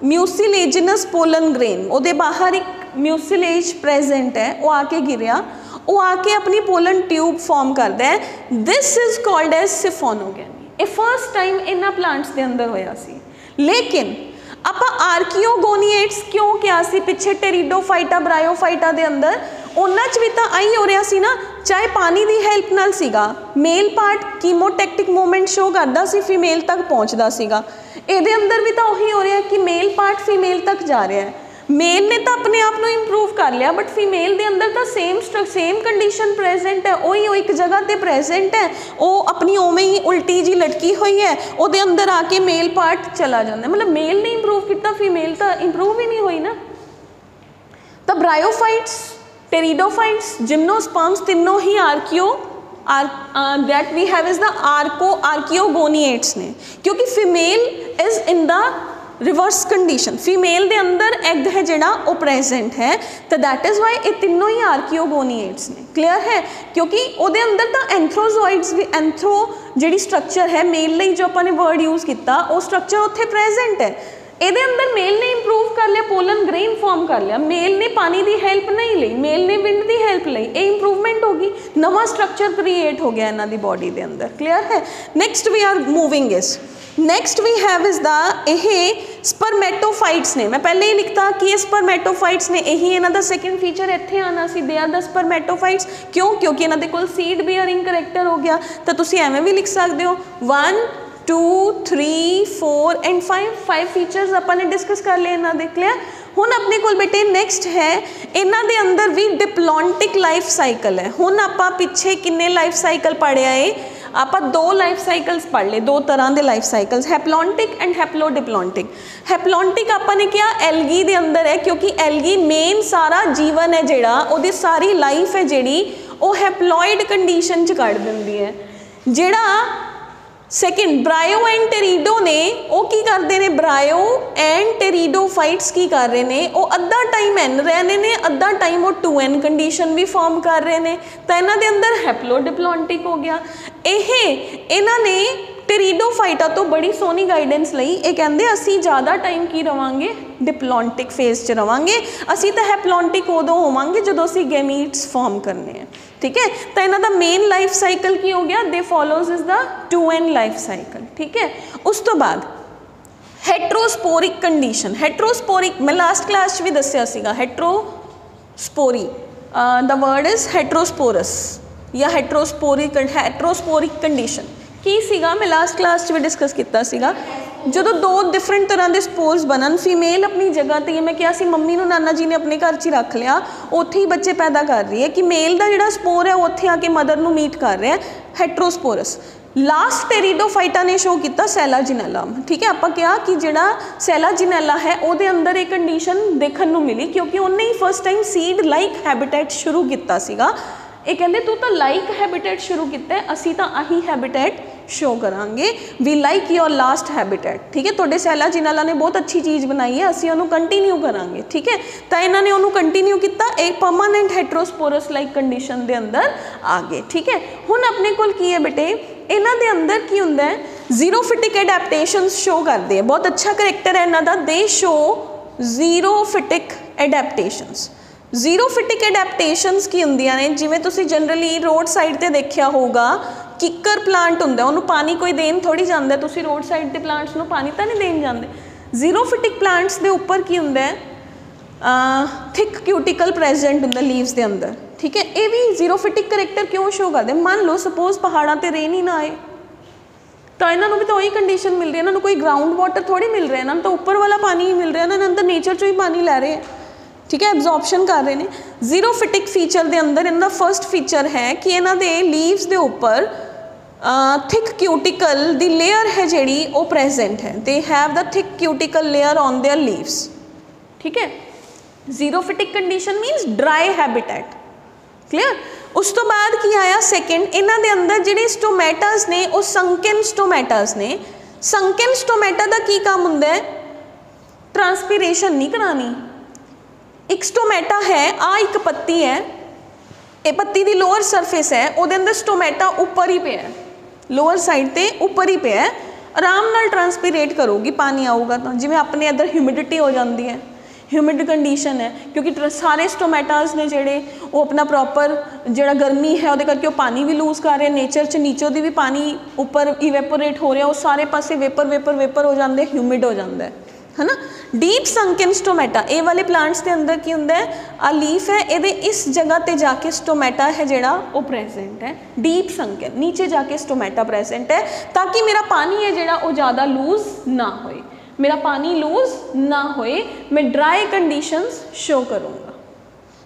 ਮਿਊਸੀਲੇਜਨਸ ਪੋਲਨ ਗ੍ਰੇਨ ਉਹਦੇ ਬਾਹਰ ਇੱਕ ਮਿਊਸੀਲੇਜ ਪ੍ਰੈਜ਼ੈਂਟ ਹੈ, ਉਹ ਆ ਕੇ ਗਿਰਿਆ। ਉਹ ਆ ਕੇ ਆਪਣੀ ਪੋਲਨ ਟਿਊਬ ਫਾਰਮ ਕਰਦਾ ਹੈ। This is called as siphonogamy. ਇਹ ਫਰਸਟ ਟਾਈਮ ਇਹਨਾਂ ਪਲਾਂਟਸ ਦੇ ਅੰਦਰ ਹੋਇਆ ਸੀ। ਲੇਕਿਨ ਆਪਾਂ ਆਰਕੀਓਗੋਨੀਏਟਸ ਕਿਉਂ ਕਿਹਾ ਸੀ? ਪਿੱਛੇ ਟੈਰੀਡੋਫਾਈਟਾ ਬ੍ਰਾਇਓਫਾਈਟਾ ਦੇ ਅੰਦਰ। ਉਹਨਾਂ 'ਚ ਵੀ ਤਾਂ ਆਈ ਹੋ ਰਿਹਾ ਸੀ ਨਾ, ਚਾਹੇ ਪਾਣੀ ਦੀ ਹੈਲਪ ਨਾਲ ਸੀਗਾ male part chemotactic movement show ਕਰਦਾ ਸੀ ਫੀਮੇਲ ਤੱਕ ਪਹੁੰਚਦਾ ਸੀਗਾ। ਇਹਦੇ ਅੰਦਰ ਵੀ ਤਾਂ ਉਹੀ ਹੋ ਰਿਹਾ ਕਿ ਮੇਲ ਪਾਰਟ ਫੀਮੇਲ ਤੱਕ ਜਾ ਰਿਹਾ ਹੈ। ਮੇਲ ਨੇ ਤਾਂ ਆਪਣੇ ਆਪ ਨੂੰ ਇੰਪਰੂਵ ਕਰ ਲਿਆ ਬਟ ਫੀਮੇਲ ਦੇ ਅੰਦਰ ਤਾਂ ਸੇਮ ਸੇਮ ਕੰਡੀਸ਼ਨ ਪ੍ਰੈਜ਼ੈਂਟ ਹੈ, ਉਹੀ ਉਹ ਇੱਕ ਜਗ੍ਹਾ ਤੇ ਪ੍ਰੈਜ਼ੈਂਟ ਹੈ, ਉਹ ਆਪਣੀ ਉਵੇਂ ਹੀ ਉਲਟੀ ਜੀ ਲਟਕੀ ਹੋਈ ਹੈ, ਉਹਦੇ ਅੰਦਰ ਆ ਕੇ ਮੇਲ ਪਾਰਟ ਚਲਾ ਜਾਂਦਾ ਮਤਲਬ ਮੇਲ ਨੇ ਇੰਪਰੂਵ ਕੀਤਾ ਫੀਮੇਲ ਤਾਂ ਇੰਪਰੂਵ ਹੀ ਨਹੀਂ ਹੋਈ ਨਾ। ਤਾਂ ਬ੍ਰਾਇਓਫਾਈਟਸ ਟੈਰੀਡੋਫਾਈਟਸ ਜਿਮਨੋਸਪਰਮਸ ਤਿੰਨੋਂ ਹੀ archaeo are that we have is the arco archaeogoniates ਨੇ। ਕਿਉਂਕਿ female is in the reverse condition female ਦੇ ਅੰਦਰ ਐਗ ਹੈ ਜਿਹੜਾ, ਉਹ ਪ੍ਰੈਜ਼ੈਂਟ ਹੈ। ਤਾਂ ਦੈਟ ਇਜ਼ why ਇਹ ਤਿੰਨੋਂ ਹੀ ਆਰਕੀਓਗੋਨੀਏਟਸ ਨੇ। ਕਲੀਅਰ ਹੈ? ਕਿਉਂਕਿ ਉਹਦੇ ਅੰਦਰ ਤਾਂ ਐਂਥਰੋਜ਼ੋਇਡਸ ਵੀ ਐਂਥਰੋ ਜਿਹੜੀ ਸਟਰਕਚਰ ਹੈ ਮੇਲ ਲਈ ਜੋ ਆਪਾਂ ਨੇ ਵਰਡ ਯੂਜ਼ ਕੀਤਾ, ਉਹ ਸਟਰਕਚਰ ਉੱਥੇ ਪ੍ਰੈਜ਼ੈਂਟ ਹੈ। ਇਹਦੇ ਅੰਦਰ ਮੇਲ ਨੇ ਇੰਪਰੂਵ ਕਰ ਲਿਆ ਪੋਲਨ ਗ੍ਰੇਨ ਫਾਰਮ ਕਰ ਲਿਆ। ਮੇਲ ਨੇ ਪਾਣੀ ਦੀ ਹੈਲਪ ਨਹੀਂ ਲਈ ਮੇਲ ਨੇ ਵਿੰਡ ਦੀ ਹੈਲਪ ਲਈ। ਇਹ ਇੰਪਰੂਵਮੈਂਟ ਹੋ ਗਈ, ਨਵਾਂ ਸਟਰਕਚਰ ਕ੍ਰੀਏਟ ਹੋ ਗਿਆ ਇਹਨਾਂ ਦੀ ਬਾਡੀ ਦੇ ਅੰਦਰ। ਕਲੀਅਰ ਹੈ? Next we are moving is next we have is the ਇਹ ਸਪਰਮੈਟੋਫਾਈਟਸ ਨੇ। ਮੈਂ ਪਹਿਲੇ ਹੀ ਲਿਖਤਾ ਕਿ ਇਹ ਸਪਰਮੈਟੋਫਾਈਟਸ ਨੇ। ਇਹੀ ਇਹਨਾਂ ਦਾ ਸੈਕੰਡ ਫੀਚਰ ਇੱਥੇ ਆਣਾ ਸੀ। ਦੇ ਆਰ ਦਾ ਸਪਰਮੈਟੋਫਾਈਟਸ ਕਿਉਂ? ਕਿਉਂਕਿ ਇਹਨਾਂ ਦੇ ਕੋਲ ਸੀਡ ਬੀਅਰਿੰਗ ਕਰੈਕਟਰ ਹੋ ਗਿਆ। ਤਾਂ ਤੁਸੀਂ ਐਵੇਂ ਵੀ ਲਿਖ ਸਕਦੇ ਹੋ। 1 2 3 4 ਐਂਡ 5 5 ਫੀਚਰਸ ਆਪਾਂ ਨੇ ਡਿਸਕਸ ਕਰ ਲਏ, ਇਹਨਾਂ ਦੇ ਕਲੀਅਰ ਹੁਣ ਆਪਣੇ ਕੋਲ ਬੇਟੇ ਨੈਕਸਟ ਹੈ, ਇਹਨਾਂ ਦੇ ਅੰਦਰ ਵੀ ਡਿਪਲੋਂਟਿਕ ਲਾਈਫ ਸਾਈਕਲ ਹੈ। ਹੁਣ ਆਪਾਂ ਪਿੱਛੇ ਕਿੰਨੇ ਲਾਈਫ ਸਾਈਕਲ ਪੜਿਆ ਏ? ਆਪਾਂ ਦੋ ਲਾਈਫ ਸਾਈਕਲਸ ਪੜ ਲਏ, ਦੋ ਤਰ੍ਹਾਂ ਦੇ life cycles haplontic and haplodiplontic haplontic ਆਪਾਂ ਨੇ ਕਿਹਾ ਐਲਗੀ ਦੇ ਅੰਦਰ ਹੈ, ਕਿਉਂਕਿ ਐਲਗੀ ਮੇਨ ਸਾਰਾ ਜੀਵਨ ਹੈ ਜਿਹੜਾ, ਉਹਦੀ ਸਾਰੀ ਲਾਈਫ ਹੈ ਜਿਹੜੀ, ਉਹ ਹੈਪਲੋਇਡ ਕੰਡੀਸ਼ਨ ਚ ਕੱਢ ਦਿੰਦੀ ਹੈ। ਜਿਹੜਾ ਸੈਕਿੰਡ ਬ੍ਰਾਇਓ ਐਂਡ ਟੈਰੀਡੋ ਨੇ ਉਹ ਕੀ ਕਰਦੇ ਨੇ? ਬ੍ਰਾਇਓ ਐਂਡ ਟੈਰੀਡੋ ਫਾਈਟਸ ਕੀ ਕਰ ਰਹੇ ਨੇ? ਉਹ ਅੱਧਾ ਟਾਈਮ ਐਨ ਰਹੇ ਨੇ, ਅੱਧਾ ਟਾਈਮ ਉਹ 2n ਕੰਡੀਸ਼ਨ ਵੀ ਫਾਰਮ ਕਰ ਰਹੇ ਨੇ। ਤਾਂ ਇਹਨਾਂ ਦੇ ਅੰਦਰ ਹੈਪਲੋਡਿਪਲੋਂਟਿਕ ਹੋ ਗਿਆ। ਇਹ, ਇਹਨਾਂ ਨੇ ਟੈਰੀਡੋ ਟੈਰੀਡੋਫਾਈਟਾ ਤੋਂ ਬੜੀ ਸੋਹਣੀ ਗਾਈਡੈਂਸ ਲਈ। ਇਹ ਕਹਿੰਦੇ, ਅਸੀਂ ਜ਼ਿਆਦਾ ਟਾਈਮ ਕੀ ਰਵਾਂਗੇ? ਡਿਪਲੋਂਟਿਕ ਫੇਜ਼ 'ਚ ਰਵਾਂਗੇ। ਅਸੀਂ ਤਾਂ ਹੈਪਲੋਂਟਿਕ ਉਦੋਂ ਹੋਵਾਂਗੇ ਜਦੋਂ ਅਸੀਂ ਗੈਮੀਟਸ ਫਾਰਮ ਕਰਨੇ ਆ। ਠੀਕ ਹੈ ਤਾਂ ਇਹਨਾਂ ਦਾ ਮੇਨ ਲਾਈਫ ਸਾਈਕਲ ਕੀ ਹੋ ਗਿਆ they follows is the 2n life cycle ਠੀਕ ਹੈ ਉਸ ਤੋਂ ਬਾਅਦ ਹੈਟਰੋਸਪੋਰਿਕ ਕੰਡੀਸ਼ਨ ਹੈਟਰੋਸਪੋਰਿਕ ਮੈਂ ਲਾਸਟ ਕਲਾਸ 'ਚ ਵੀ ਦੱਸਿਆ ਸੀਗਾ ਹੈਟਰੋਸਪੋਰੀ ਦਾ ਵਰਡ ਇਜ਼ ਹੈਟਰੋਸਪੋਰਸ ਜਾਂ ਹੈਟਰੋਸਪੋਰਿਕ ਹੈਟਰੋਸਪੋਰਿਕ ਕੰਡੀਸ਼ਨ ਕੀ ਸੀਗਾ ਮੈਂ ਲਾਸਟ ਕਲਾਸ 'ਚ ਵੀ ਡਿਸਕਸ ਕੀਤਾ ਸੀਗਾ ਜਦੋਂ ਦੋ ਡਿਫਰੈਂਟ ਤਰ੍ਹਾਂ ਦੇ ਸਪੋਰਸ ਬਣਨ ਫੀਮੇਲ ਆਪਣੀ ਜਗ੍ਹਾ ਤੇ ਮੈਂ ਕਿਹਾ ਸੀ, ਮੰਮੀ ਨੂੰ ਨਾਨਾ ਜੀ ਨੇ ਆਪਣੇ ਘਰ 'ਚ ਹੀ ਰੱਖ ਲਿਆ। ਉੱਥੇ ਹੀ ਬੱਚੇ ਪੈਦਾ ਕਰ ਰਹੀ ਹੈ ਕਿ ਮੇਲ ਦਾ ਜਿਹੜਾ ਸਪੋਰ ਹੈ, ਉਹ ਉੱਥੇ ਆ ਕੇ ਮਦਰ ਨੂੰ ਮੀਟ ਕਰ ਰਿਹਾ ਹੈ ਹੈਟਰੋਸਪੋਰਸ ਲਾਸਟ ਟੈਰੀਡੋਫਾਈਟਾ ਨੇ ਸ਼ੋ ਕੀਤਾ ਸੈਲਾਜੀਨੈਲਾ ਠੀਕ ਹੈ, ਆਪਾਂ ਕਿਹਾ ਕਿ ਜਿਹੜਾ ਸੈਲਾਜੀਨੈਲਾ ਹੈ, ਉਹਦੇ ਅੰਦਰ ਇਹ ਕੰਡੀਸ਼ਨ ਦੇਖਣ ਨੂੰ ਮਿਲੀ, ਕਿਉਂਕਿ ਉਹਨੇ ਹੀ first time seed like habitat ਸ਼ੁਰੂ ਕੀਤਾ ਸੀਗਾ। ਇਹ ਕਹਿੰਦੇ, ਤੂੰ ਤਾਂ ਲਾਈਕ ਹੈਬਿਟੇਟ ਸ਼ੁਰੂ ਕੀਤਾ ਅਸੀਂ ਤਾਂ ਆਹੀ ਹੈਬਿਟੇਟ ਸ਼ੋ ਕਰਾਂਗੇ। We like your last habitat ਠੀਕ ਹੈ? ਤੁਹਾਡੇ ਸੈਲਾ ਜਿਨਾਲਾ ਨੇ ਬਹੁਤ ਅੱਛੀ ਚੀਜ਼ ਬਣਾਈ ਹੈ, ਅਸੀਂ ਉਹਨੂੰ ਕੰਟੀਨਿਊ ਕਰਾਂਗੇ, ਠੀਕ ਹੈ? ਤਾਂ ਇਹਨਾਂ ਨੇ ਉਹਨੂੰ ਕੰਟੀਨਿਊ ਕੀਤਾ, ਇਹ ਪਰਮਾਨੈਂਟ ਹੈਟਰੋਸਪੋਰਸ ਲਾਈਕ ਕੰਡੀਸ਼ਨ ਦੇ ਅੰਦਰ ਆ ਗਏ, ਠੀਕ ਹੈ? ਹੁਣ ਆਪਣੇ ਕੋਲ ਕੀ ਹੈ ਬੇਟੇ? ਇਹਨਾਂ ਦੇ ਅੰਦਰ ਕੀ ਹੁੰਦਾ ਹੈ? ਜ਼ੀਰੋਫਿਟਿਕ ਐਡੈਪਟੇਸ਼ਨਸ ਸ਼ੋ ਕਰਦੇ ਆ ਬਹੁਤ ਅੱਛਾ ਕਰੈਕਟਰ ਹੈ ਇਹਨਾਂ ਦਾ। ਦੇ ਸ਼ੋ ਜ਼ੀਰੋਫਿਟਿਕ ਐਡੈਪਟੇਸ਼ਨਸ ਜ਼ੀਰੋ ਫਿਟਿਕ ਐਡੈਪਟੇਸ਼ਨਸ ਕੀ ਹੁੰਦੀਆਂ ਨੇ? ਜਿਵੇਂ ਤੁਸੀਂ ਜਨਰਲੀ ਰੋਡ ਸਾਈਡ ਤੇ ਦੇਖਿਆ ਹੋਊਗਾ, ਕਿੱਕਰ ਪਲਾਂਟ ਹੁੰਦਾ, ਉਹਨੂੰ ਪਾਣੀ ਕੋਈ ਦੇਣ ਥੋੜੀ ਜਾਂਦਾ, ਤੁਸੀਂ ਰੋਡ ਸਾਈਡ ਤੇ ਪਲਾਂਟਸ ਨੂੰ ਪਾਣੀ ਤਾਂ ਨਹੀਂ ਦੇਣ ਜਾਂਦੇ। ਜ਼ੀਰੋ ਫਿਟਿਕ ਪਲਾਂਟਸ ਦੇ ਉੱਪਰ ਕੀ ਹੁੰਦਾ ਹੈ? ਥਿਕ ਕਿਊਟੀਕਲ ਪ੍ਰੈਜ਼ੈਂਟ ਹੁੰਦਾ ਲੀਵਸ ਦੇ ਅੰਦਰ। ਠੀਕ ਹੈ? ਇਹ ਵੀ ਜ਼ੀਰੋ ਫਿਟਿਕ ਕਰੈਕਟਰ ਕਿਉਂ ਸ਼ੋ ਕਰਦੇ? ਮੰਨ ਲਓ ਸਪੋਜ਼ ਪਹਾੜਾਂ ਤੇ ਰੇਨ ਹੀ ਨਾ ਆਏ, ਤਾਂ ਇਹਨਾਂ ਨੂੰ ਵੀ ਤਾਂ ਉਹੀ ਕੰਡੀਸ਼ਨ ਮਿਲ ਰਹੀ ਹੈ। ਇਹਨਾਂ ਨੂੰ ਕੋਈ ਗਰਾਊਂਡ ਵਾਟਰ ਥੋੜੀ ਮਿਲ ਰਿਹਾ, ਇਹਨਾਂ ਨੂੰ ਤਾਂ ਉੱਪਰ ਵਾਲਾ ਪਾਣੀ ਹੀ ਮਿਲ ਰਿਹਾ, ਇਹਨਾਂ ਨੇ ਅੰਦਰ ਨੇਚਰ ਚੋਂ ਹੀ ਪਾਣੀ ਲੈ ਰਹੇ ਹੈ। ਠੀਕ ਹੈ ਐਬਜ਼ੌਰਪਸ਼ਨ ਕਰ ਰਹੇ ਨੇ ਜ਼ੀਰੋਫਿਟਿਕ ਫੀਚਰ ਦੇ ਅੰਦਰ ਇਹਨਾਂ ਦਾ ਫਰਸਟ ਫੀਚਰ ਹੈ ਕਿ ਇਹਨਾਂ ਦੇ ਲੀਵਸ ਦੇ ਉੱਪਰ ਥਿਕ ਕਿਊਟੀਕਲ ਦੀ ਲੇਅਰ ਹੈ ਜਿਹੜੀ ਉਹ ਪ੍ਰੈਜ਼ੈਂਟ ਹੈ they have the thick cuticle layer on their leaves ਠੀਕ ਹੈ xerophytic condition means dry habitat clear ਉਸ ਤੋਂ ਬਾਅਦ ਕੀ ਆਇਆ ਸੈਕਿੰਡ ਇਹਨਾਂ ਦੇ ਅੰਦਰ ਜਿਹੜੇ ਸਟੋਮੈਟਾਸ ਨੇ ਉਹ ਸੰਕਨ ਸਟੋਮੈਟਾਸ ਨੇ ਸੰਕਨ ਸਟੋਮੈਟਾ ਦਾ ਕੀ ਕੰਮ ਹੁੰਦਾ ਹੈ ਟ੍ਰਾਂਸਪੀਰੇਸ਼ਨ ਨਹੀਂ ਕਰਾਣੀ ਇੱਕ ਸਟੋਮੈਟਾ ਹੈ ਆ ਇੱਕ ਪੱਤੀ ਹੈ। ਇਹ ਪੱਤੀ ਦੀ ਲੋਅਰ ਸਰਫੇਸ ਹੈ, ਉਹਦੇ ਅੰਦਰ ਸਟੋਮੈਟਾ ਉੱਪਰ ਹੀ ਪਿਆ ਹੈ। ਲੋਅਰ ਸਾਈਡ ਤੇ ਉੱਪਰ ਹੀ ਪਿਆ ਹੈ। ਆਰਾਮ ਨਾਲ ਟ੍ਰਾਂਸਪੀਰੇਟ ਕਰੋਗੀ, ਪਾਣੀ ਆਊਗਾ ਤਾਂ। ਜਿਵੇਂ ਆਪਣੇ ਅੰਦਰ ਹਿਊਮਿਡਿਟੀ ਹੋ ਜਾਂਦੀ ਹੈ ਹਿਊਮਿਡ ਕੰਡੀਸ਼ਨ ਹੈ, ਕਿਉਂਕਿ ਟਰ- ਸਾਰੇ ਸਟੋਮੈਟਾਸ ਨੇ ਜਿਹੜੇ, ਉਹ ਆਪਣਾ ਪ੍ਰੋਪਰ ਜਿਹੜਾ ਗਰਮੀ ਹੈ, ਉਹਦੇ ਕਰਕੇ ਉਹ ਪਾਣੀ ਵੀ ਲੂਜ਼ ਕਰ ਰਹੇ ਨੇਚਰ 'ਚ ਨੀਚੋਂ ਦੀ ਵੀ ਪਾਣੀ ਉੱਪਰ ਇਵੈਪੋਰੇਟ ਹੋ ਰਿਹਾ, ਉਹ ਸਾਰੇ ਪਾਸੇ ਵੇਪਰ ਵੇਪਰ ਵੇਪਰ ਹੋ ਜਾਂਦੇ ਹਿਊਮਿਡ ਹੋ ਜਾਂਦਾ ਹੈ। ਹਨਾ? ਡੀਪ ਸੰਕਨ ਸਟੋਮੈਟਾ ਇਹ ਵਾਲੇ ਪਲਾਂਟਸ ਦੇ ਅੰਦਰ ਕੀ ਹੁੰਦਾ ਹੈ? ਆ ਲੀਫ ਹੈ, ਇਹਦੇ ਇਸ ਜਗ੍ਹਾ ਤੇ ਜਾ ਕੇ ਸਟੋਮੈਟਾ ਹੈ ਜਿਹੜਾ ਉਹ ਪ੍ਰੈਜ਼ੈਂਟ ਹੈ। ਡੀਪ ਸੰਕਨ ਨੀਚੇ ਜਾ ਕੇ ਸਟੋਮੈਟਾ ਪ੍ਰੈਜ਼ੈਂਟ ਹੈ, ਤਾਂ ਕਿ ਮੇਰਾ ਪਾਣੀ ਹੈ ਜਿਹੜਾ ਉਹ ਜ਼ਿਆਦਾ ਲੂਜ਼ ਨਾ ਹੋਏ। ਮੇਰਾ ਪਾਣੀ ਲੂਜ਼ ਨਾ ਹੋਏ, ਮੈਂ ਡਰਾਈ ਕੰਡੀਸ਼ਨਸ ਸ਼ੋ ਕਰੂੰਗਾ।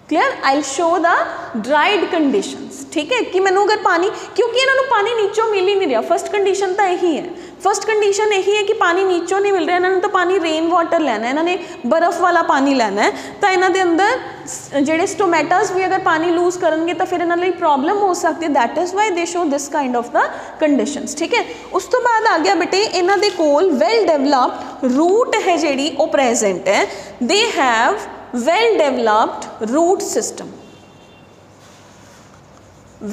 Clear I show the dried conditions ਠੀਕ ਹੈ? ਕਿ ਮੈਨੂੰ ਅਗਰ ਪਾਣੀ, ਕਿਉਂਕਿ ਇਹਨਾਂ ਨੂੰ ਪਾਣੀ ਨੀਚੋਂ ਮਿਲ ਹੀ ਨਹੀਂ ਰਿਹਾ। ਫਰਸਟ ਕੰਡੀਸ਼ਨ ਤਾਂ ਇਹੀ ਹੈ। ਫਰਸਟ ਕੰਡੀਸ਼ਨ ਇਹੀ ਹੈ ਕਿ ਪਾਣੀ ਨੀਚੋਂ ਨਹੀਂ ਮਿਲ ਰਿਹਾ। ਇਹਨਾਂ ਨੂੰ ਤਾਂ ਪਾਣੀ ਰੇਨ ਵਾਟਰ ਲੈਣਾ ਇਹਨਾਂ ਨੇ ਬਰਫ਼ ਵਾਲਾ ਪਾਣੀ ਲੈਣਾ ਹੈ। ਤਾਂ ਇਹਨਾਂ ਦੇ ਅੰਦਰ ਜਿਹੜੇ ਸਟੋਮੈਟਾਸ ਵੀ ਅਗਰ ਪਾਣੀ ਲੂਜ਼ ਕਰਨਗੇ ਤਾਂ ਫਿਰ ਇਹਨਾਂ ਲਈ ਪ੍ਰੋਬਲਮ ਹੋ ਸਕਦੀ ਹੈ। That is why they show this kind of the conditions ਠੀਕ ਹੈ? ਉਸ ਤੋਂ ਬਾਅਦ ਆ ਗਿਆ ਬੇਟੇ, ਇਹਨਾਂ ਦੇ ਕੋਲ ਵੈਲ ਡਿਵੈਲਪਡ ਰੂਟ ਹੈ ਜਿਹੜੀ, ਉਹ ਪ੍ਰੈਜ਼ੈਂਟ ਹੈ। They have well developed root system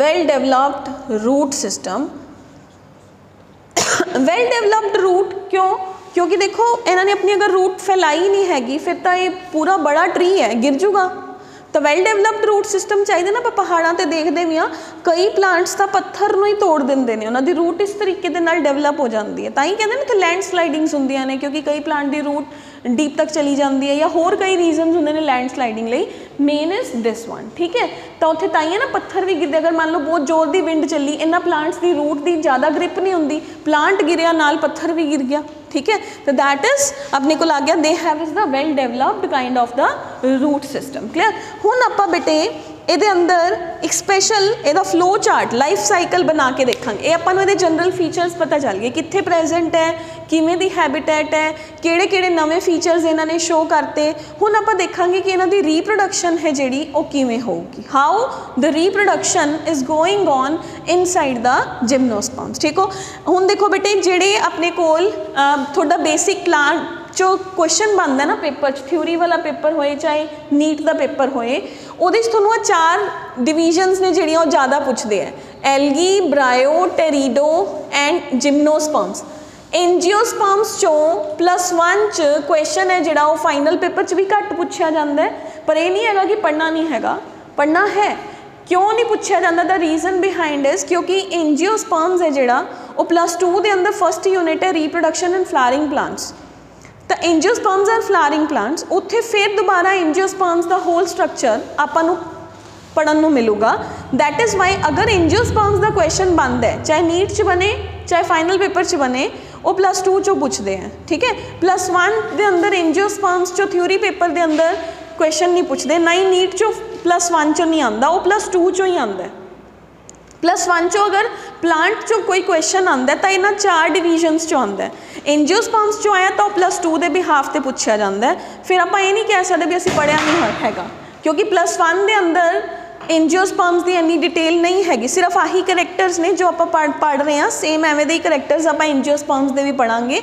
well developed root system well developed root ਕਿਉਂ? ਕਿਉਂਕਿ ਦੇਖੋ, ਇਹਨਾਂ ਨੇ ਆਪਣੀ ਅਗਰ ਰੂਟ ਫੈਲਾਈ ਨਹੀਂ ਹੈਗੀ, ਫਿਰ ਤਾਂ ਇਹ ਪੂਰਾ ਬੜਾ ਟਰੀ ਹੈ, ਗਿਰ ਜੂਗਾ। ਤਾਂ ਵੈਲ ਡਿਵੈਲਪਡ ਰੂਟ ਸਿਸਟਮ ਚਾਹੀਦਾ ਨਾ, ਆਪਾਂ ਪਹਾੜਾਂ ਤੇ ਦੇਖਦੇ ਵੀ ਆ ਕਈ ਪਲਾਂਟਸ ਤਾਂ ਪੱਥਰ ਨੂੰ ਹੀ ਤੋੜ ਦਿੰਦੇ ਨੇ, ਉਹਨਾਂ ਦੀ ਰੂਟ ਇਸ ਤਰੀਕੇ ਦੇ ਨਾਲ ਡਿਵੈਲਪ ਹੋ ਜਾਂਦੀ ਹੈ। ਤਾਂ ਹੀ ਕਹਿੰਦੇ ਨੇ ਉੱਥੇ ਲੈਂਡ ਸਲਾਈਡਿੰਗਸ ਹੁੰਦੀਆਂ ਨੇ, ਕਿਉਂਕਿ ਕਈ ਪਲਾਂਟ ਦੀ ਰੂਟ ਡੀਪ ਤੱਕ ਚਲੀ ਜਾਂਦੀ ਹੈ ਜਾਂ ਹੋਰ ਕਈ ਰੀਜ਼ਨਸ ਹੁੰਦੇ ਨੇ ਲੈਂਡ ਸਲਾਈਡਿੰਗ ਲਈ। ਮੇਨ ਇਜ਼ ਦਿਸ ਵਨ ਠੀਕ ਹੈ? ਤਾਂ ਉੱਥੇ ਤਾਂ ਹੀ ਹੈ ਨਾ ਪੱਥਰ ਵੀ ਗਿਰਦੇ ਅਗਰ ਮੰਨ ਲਓ ਬਹੁਤ ਜ਼ੋਰ ਦੀ ਵਿੰਡ ਚੱਲੀ ਇਹਨਾਂ ਪਲਾਂਟਸ ਦੀ ਰੂਟ ਦੀ ਜ਼ਿਆਦਾ ਗ੍ਰਿਪ ਨਹੀਂ ਹੁੰਦੀ ਪਲਾਂਟ ਗਿਰਿਆ, ਨਾਲ ਪੱਥਰ ਵੀ ਗਿਰ ਗਿਆ, ਠੀਕ ਹੈ? ਤਾਂ ਦੈਟ ਇਜ਼ ਆਪਣੇ ਕੋਲ ਆ ਗਿਆ। They have is the well developed kind of the root system clear ਹੁਣ ਆਪਾਂ ਬੇਟੇ ਇਹਦੇ ਅੰਦਰ ਇੱਕ ਸਪੈਸ਼ਲ ਇਹਦਾ ਫਲੋ ਚਾਰਟ ਲਾਈਫ ਸਾਈਕਲ ਬਣਾ ਕੇ ਦੇਖਾਂਗੇ। ਇਹ ਆਪਾਂ ਨੂੰ ਇਹਦੇ ਜਨਰਲ ਫੀਚਰਸ ਪਤਾ ਚੱਲ ਗਏ, ਕਿੱਥੇ ਪ੍ਰੈਜ਼ੈਂਟ ਹੈ, ਕਿਵੇਂ ਦੀ ਹੈਬਿਟੈਟ ਹੈ, ਕਿਹੜੇ ਕਿਹੜੇ ਨਵੇਂ ਫੀਚਰਸ ਇਹਨਾਂ ਨੇ ਸ਼ੋ ਕਰਤੇ। ਹੁਣ ਆਪਾਂ ਦੇਖਾਂਗੇ ਕਿ ਇਹਨਾਂ ਦੀ ਰੀਪਰੋਡਕਸ਼ਨ ਹੈ ਜਿਹੜੀ, ਉਹ ਕਿਵੇਂ ਹੋਊਗੀ। How the reproduction is going on inside the gymnosperms ਠੀਕ ਹੋ? ਹੁਣ ਦੇਖੋ ਬੇਟੇ, ਜਿਹੜੇ ਆਪਣੇ ਕੋਲ ਤੁਹਾਡਾ ਬੇਸਿਕ ਪਲਾਂਟ ਜੋ ਕੁਐਸਚਨ ਬਣਦਾ ਨਾ ਪੇਪਰ 'ਚ ਥਿਊਰੀ ਵਾਲਾ ਪੇਪਰ ਹੋਏ ਚਾਹੇ ਨੀਟ ਦਾ ਪੇਪਰ ਹੋਏ, ਉਹਦੇ 'ਚ ਤੁਹਾਨੂੰ ਆ ਚਾਰ ਡਿਵੀਜ਼ਨਸ ਨੇ ਜਿਹੜੀਆਂ ਉਹ ਜ਼ਿਆਦਾ ਪੁੱਛਦੇ ਆ। Algae, bryo, pterido and gymnosperms angiosperms ਚੋਂ ਪਲੱਸ 1 ਚ ਕੁਐਸਚਨ ਹੈ ਜਿਹੜਾ ਉਹ ਫਾਈਨਲ ਪੇਪਰ 'ਚ ਵੀ ਘੱਟ ਪੁੱਛਿਆ ਜਾਂਦਾ ਹੈ, ਪਰ ਇਹ ਨਹੀਂ ਹੈਗਾ ਕਿ ਪੜ੍ਹਨਾ ਨਹੀਂ ਹੈਗਾ। ਪੜ੍ਹਨਾ ਹੈ। ਕਿਉਂ ਨਹੀਂ ਪੁੱਛਿਆ ਜਾਂਦਾ? ਦਾ ਰੀਜ਼ਨ ਬਿਹਾਈਂਡ ਇਸ ਕਿਉਂਕਿ ਐਂਜੀਓਸਪਰਮਸ ਹੈ ਜਿਹੜਾ, ਉਹ ਪਲੱਸ 2 ਦੇ ਅੰਦਰ ਫਸਟ ਯੂਨਿਟ ਹੈ ਰੀਪਰੋਡਕਸ਼ਨ ਐਂਡ ਫਲਾਵਰਿੰਗ ਪਲਾਂਟਸ ਤਾਂ ਐਂਜੀਓਸਪਰਮਸ ਆਰ ਫਲਾਵਰਿੰਗ ਪਲਾਂਟਸ ਉੱਥੇ ਫਿਰ ਦੁਬਾਰਾ ਐਂਜੀਓਸਪਰਮਸ ਦਾ ਹੋਲ ਸਟਰਕਚਰ ਆਪਾਂ ਨੂੰ ਪੜਨ ਨੂੰ ਮਿਲੂਗਾ। ਦੈਟ ਇਜ਼ ਵਾਈ ਅਗਰ ਐਂਜੀਓਸਪਰਮਸ ਦਾ ਕੁਐਸਚਨ ਬਣਦਾ ਹੈ, ਚਾਹੇ ਨੀਟ 'ਚ ਬਣੇ, ਚਾਹੇ ਫਾਈਨਲ ਪੇਪਰ 'ਚ ਬਣੇ, ਉਹ ਪਲੱਸ 2 ਚੋਂ ਪੁੱਛਦੇ ਆ, ਠੀਕ ਹੈ? ਪਲੱਸ 1 ਦੇ ਅੰਦਰ ਐਂਜੀਓਸਪਰਮਸ ਚੋਂ ਥਿਊਰੀ ਪੇਪਰ ਦੇ ਅੰਦਰ ਕੁਐਸਚਨ ਨਹੀਂ ਪੁੱਛਦੇ, ਨਾ ਹੀ ਨੀਟ 'ਚੋਂ ਪਲੱਸ 1 ਚੋਂ ਨਹੀਂ ਆਉਂਦਾ, ਉਹ ਪਲੱਸ 2 ਚੋਂ ਹੀ ਆਉਂਦਾ ਪਲੱਸ 1 ਚੋਂ ਅਗਰ ਪਲਾਂਟ ਚੋਂ ਕੋਈ ਕੁਐਸਚਨ ਆਉਂਦਾ ਤਾਂ ਇਹਨਾਂ ਚਾਰ ਡਿਵੀਜ਼ਨਸ ਚੋਂ ਆਉਂਦਾ ਹੈ। ਐਂਜੀਓਸਪਰਮਸ ਚੋਂ ਆਇਆ ਤਾਂ ਉਹ ਪਲੱਸ 2 ਦੇ ਬਿਹਾਫ ਤੇ ਪੁੱਛਿਆ ਜਾਂਦਾ ਫਿਰ ਆਪਾਂ ਇਹ ਨਹੀਂ ਕਹਿ ਸਕਦੇ ਵੀ ਅਸੀਂ ਪੜਿਆ ਨਹੀਂ ਹੈਗਾ, ਕਿਉਂਕਿ ਪਲੱਸ 1 ਦੇ ਅੰਦਰ ਐਂਜੀਓਸਪਰਮਸ ਦੀ ਇੰਨੀ ਡਿਟੇਲ ਨਹੀਂ ਹੈਗੀ, ਸਿਰਫ ਆਹੀ ਕਰੈਕਟਰਸ ਨੇ ਜੋ ਆਪਾਂ ਪੜ੍ਹ ਪੜ੍ਹ ਰਹੇ ਹਾਂ ਸੇਮ ਐਵੇਂ ਦੇ ਹੀ ਕਰੈਕਟਰਸ ਆਪਾਂ ਐਂਜੀਓਸਪਰਮਸ ਦੇ ਵੀ ਪੜਾਂਗੇ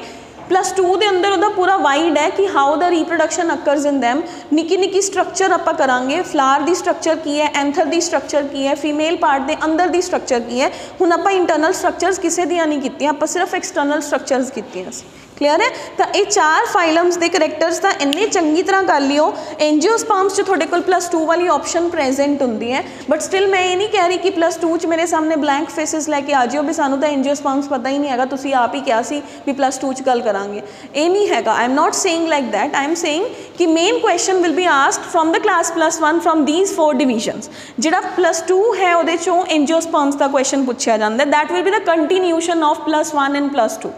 ਪਲੱਸ 2 ਦੇ ਅੰਦਰ ਉਹਦਾ ਪੂਰਾ ਵਾਈਡ ਹੈ ਕਿ how the reproduction occurs in them ਨਿੱਕੀ ਨਿੱਕੀ ਸਟਰਕਚਰ ਆਪਾਂ ਕਰਾਂਗੇ। ਫਲਾਰ ਦੀ ਸਟਰਕਚਰ ਕੀ ਹੈ? ਐਂਥਰ ਦੀ ਸਟਰਕਚਰ ਕੀ ਹੈ? ਫੀਮੇਲ ਪਾਰਟ ਦੇ ਅੰਦਰ ਦੀ ਸਟਰਕਚਰ ਕੀ ਹੈ? ਹੁਣ ਆਪਾਂ ਇੰਟਰਨਲ ਸਟਰਕਚਰਸ ਕਿਸੇ ਦੀਆਂ ਨਹੀਂ ਕੀਤੀਆਂ, ਆਪਾਂ ਸਿਰਫ ਐਕਸਟਰਨਲ ਸਟਰਕਚਰਸ ਕੀਤੀਆਂ ਸੀ। ਕਲੀਅਰ ਹੈ? ਤਾਂ ਇਹ ਚਾਰ ਫਾਈਲਮਸ ਦੇ ਕਰੈਕਟਰਸ ਤਾਂ ਇੰਨੇ ਚੰਗੀ ਤਰ੍ਹਾਂ ਕਰ ਲਿਓ ਐਂਜੀਓਸਪਰਮਸ 'ਚ ਤੁਹਾਡੇ ਕੋਲ ਪਲੱਸ 2 ਵਾਲੀ ਆਪਸ਼ਨ ਪ੍ਰੈਜ਼ੈਂਟ ਹੁੰਦੀ ਹੈ। ਬਟ ਸਟਿਲ ਮੈਂ ਇਹ ਨਹੀਂ ਕਹਿ ਰਹੀ ਕਿ ਪਲੱਸ 2 'ਚ ਮੇਰੇ ਸਾਹਮਣੇ ਬਲੈਂਕ ਫੇਸਿਸ ਲੈ ਕੇ ਆ ਜਿਓ ਵੀ ਸਾਨੂੰ ਤਾਂ ਐਂਜੀਓਸਪਰਮਸ ਪਤਾ ਹੀ ਨਹੀਂ ਹੈਗਾ, ਤੁਸੀਂ ਆਪ ਹੀ ਕਿਹਾ ਸੀ ਵੀ ਪਲੱਸ 2 'ਚ ਗੱਲ ਕਰਾਂਗੇ। ਇਹ ਨਹੀਂ ਹੈਗਾ। I am not saying like that I am saying ਕਿ main question will be asked from the class plus 1 from these four divisions ਜਿਹੜਾ ਪਲੱਸ 2 ਹੈ ਉਹਦੇ ਚੋਂ ਐਂਜੀਓਸਪਰਮਸ ਦਾ ਕੁਐਸਚਨ ਪੁੱਛਿਆ ਜਾਂਦਾ। That will be the continuation of plus 1 and plus 2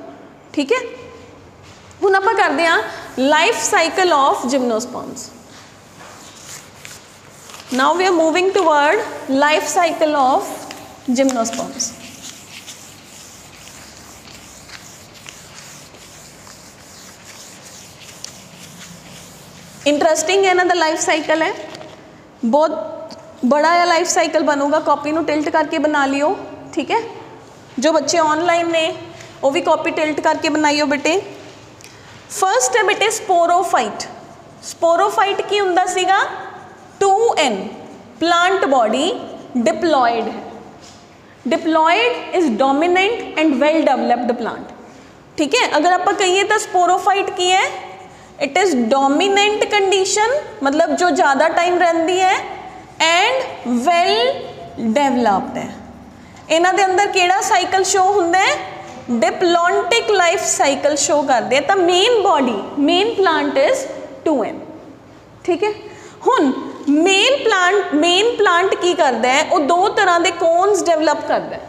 ਠੀਕ ਹੈ? ਹੁਣ ਆਪਾਂ ਕਰਦੇ ਹਾਂ life cycle of gymnosperms now we are moving toward life cycle of gymnosperms interesting ਹੈ ਇਹਨਾਂ ਦਾ ਲਾਈਫ ਸਾਈਕਲ ਹੈ ਬਹੁਤ ਬੜਾ ਜਿਹਾ ਲਾਈਫ ਸਾਈਕਲ ਬਣੂਗਾ ਕਾਪੀ ਨੂੰ ਟਿਲਟ ਕਰਕੇ ਬਣਾ ਲਿਓ ਠੀਕ ਹੈ ਜੋ ਬੱਚੇ ਆਨਲਾਈਨ ਨੇ ਉਹ ਵੀ ਕਾਪੀ ਟਿਲਟ ਕਰਕੇ ਬਣਾਈਓ ਬੇਟੇ ਫਰਸਟ ਹੈ ਬੇਟੇ ਸਪੋਰੋਫਾਈਟ ਸਪੋਰੋਫਾਈਟ ਕੀ ਹੁੰਦਾ ਸੀਗਾ 2n plant body, diploid. ਹੈ diploid is dominant and well developed plant. ਠੀਕ ਹੈ ਅਗਰ ਆਪਾਂ ਕਹੀਏ ਤਾਂ ਸਪੋਰੋਫਾਈਟ ਕੀ ਹੈ ਇਟ ਇਜ਼ ਡੋਮੀਨੈਂਟ ਕੰਡੀਸ਼ਨ ਮਤਲਬ ਜੋ ਜ਼ਿਆਦਾ ਟਾਈਮ ਰਹਿੰਦੀ ਹੈ ਐਂਡ ਵੈਲ ਡਿਵੈਲਪਡ ਹੈ ਇਹਨਾਂ ਦੇ ਅੰਦਰ ਕਿਹੜਾ ਸਾਈਕਲ ਸ਼ੋ ਹੁੰਦਾ ਹੈ ਡਿਪਲੋਂਟਿਕ ਲਾਈਫ ਸਾਈਕਲ ਸ਼ੋ ਕਰਦੇ ਆ, ਤਾਂ main body main plant is 2n ਠੀਕ ਹੈ? ਹੁਣ ਮੇਨ ਪਲਾਂਟ ਮੇਨ ਪਲਾਂਟ ਕੀ ਕਰਦਾ ਹੈ? ਉਹ ਦੋ ਤਰ੍ਹਾਂ ਦੇ ਕੋਨਸ ਡਿਵੈਲਪ ਕਰਦਾ ਹੈ।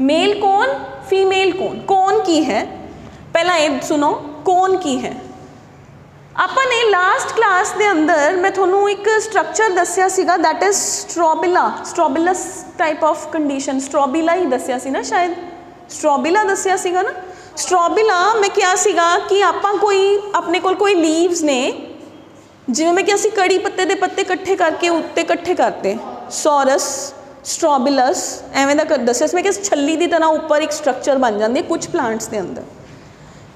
ਮੇਲ ਕੋਨ ਫੀਮੇਲ ਕੋਨ ਕੋਨ ਕੀ ਹੈ? ਪਹਿਲਾਂ ਇਹ ਸੁਣੋ ਕੋਨ ਕੀ ਹੈ? ਆਪਾਂ ਨੇ ਲਾਸਟ ਕਲਾਸ ਦੇ ਅੰਦਰ ਮੈਂ ਤੁਹਾਨੂੰ ਇੱਕ ਸਟਰਕਚਰ ਦੱਸਿਆ ਸੀਗਾ that is strobila strobilus type of condition strobila ਹੀ ਦੱਸਿਆ ਸੀ ਨਾ ਸ਼ਾਇਦ? ਸਟ੍ਰੋਬਿਲਾ ਦੱਸਿਆ ਸੀਗਾ ਨਾ? ਸਟ੍ਰੋਬਿਲਾ ਮੈਂ ਕਿਹਾ ਸੀਗਾ ਕਿ ਆਪਾਂ ਕੋਈ, ਆਪਣੇ ਕੋਲ ਕੋਈ ਲੀਵਸ ਨੇ, ਜਿਵੇਂ ਮੈਂ ਕਿਹਾ ਅਸੀਂ ਕੜੀ ਪੱਤੇ ਦੇ ਪੱਤੇ ਇਕੱਠੇ ਕਰਕੇ, ਉੱਤੇ ਇਕੱਠੇ ਕਰਤੇ। ਸੌਰਸ ਸਟ੍ਰੋਬਿਲਸ ਐਵੇਂ ਦਾ ਦੱਸਿਆ ਸੀ। ਮੈਂ ਕਿ ਛੱਲੀ ਦੀ ਤਰ੍ਹਾਂ ਉੱਪਰ ਇੱਕ ਸਟਰਕਚਰ ਬਣ ਜਾਂਦੀ ਹੈ ਕੁਝ ਪਲਾਂਟਸ ਦੇ ਅੰਦਰ।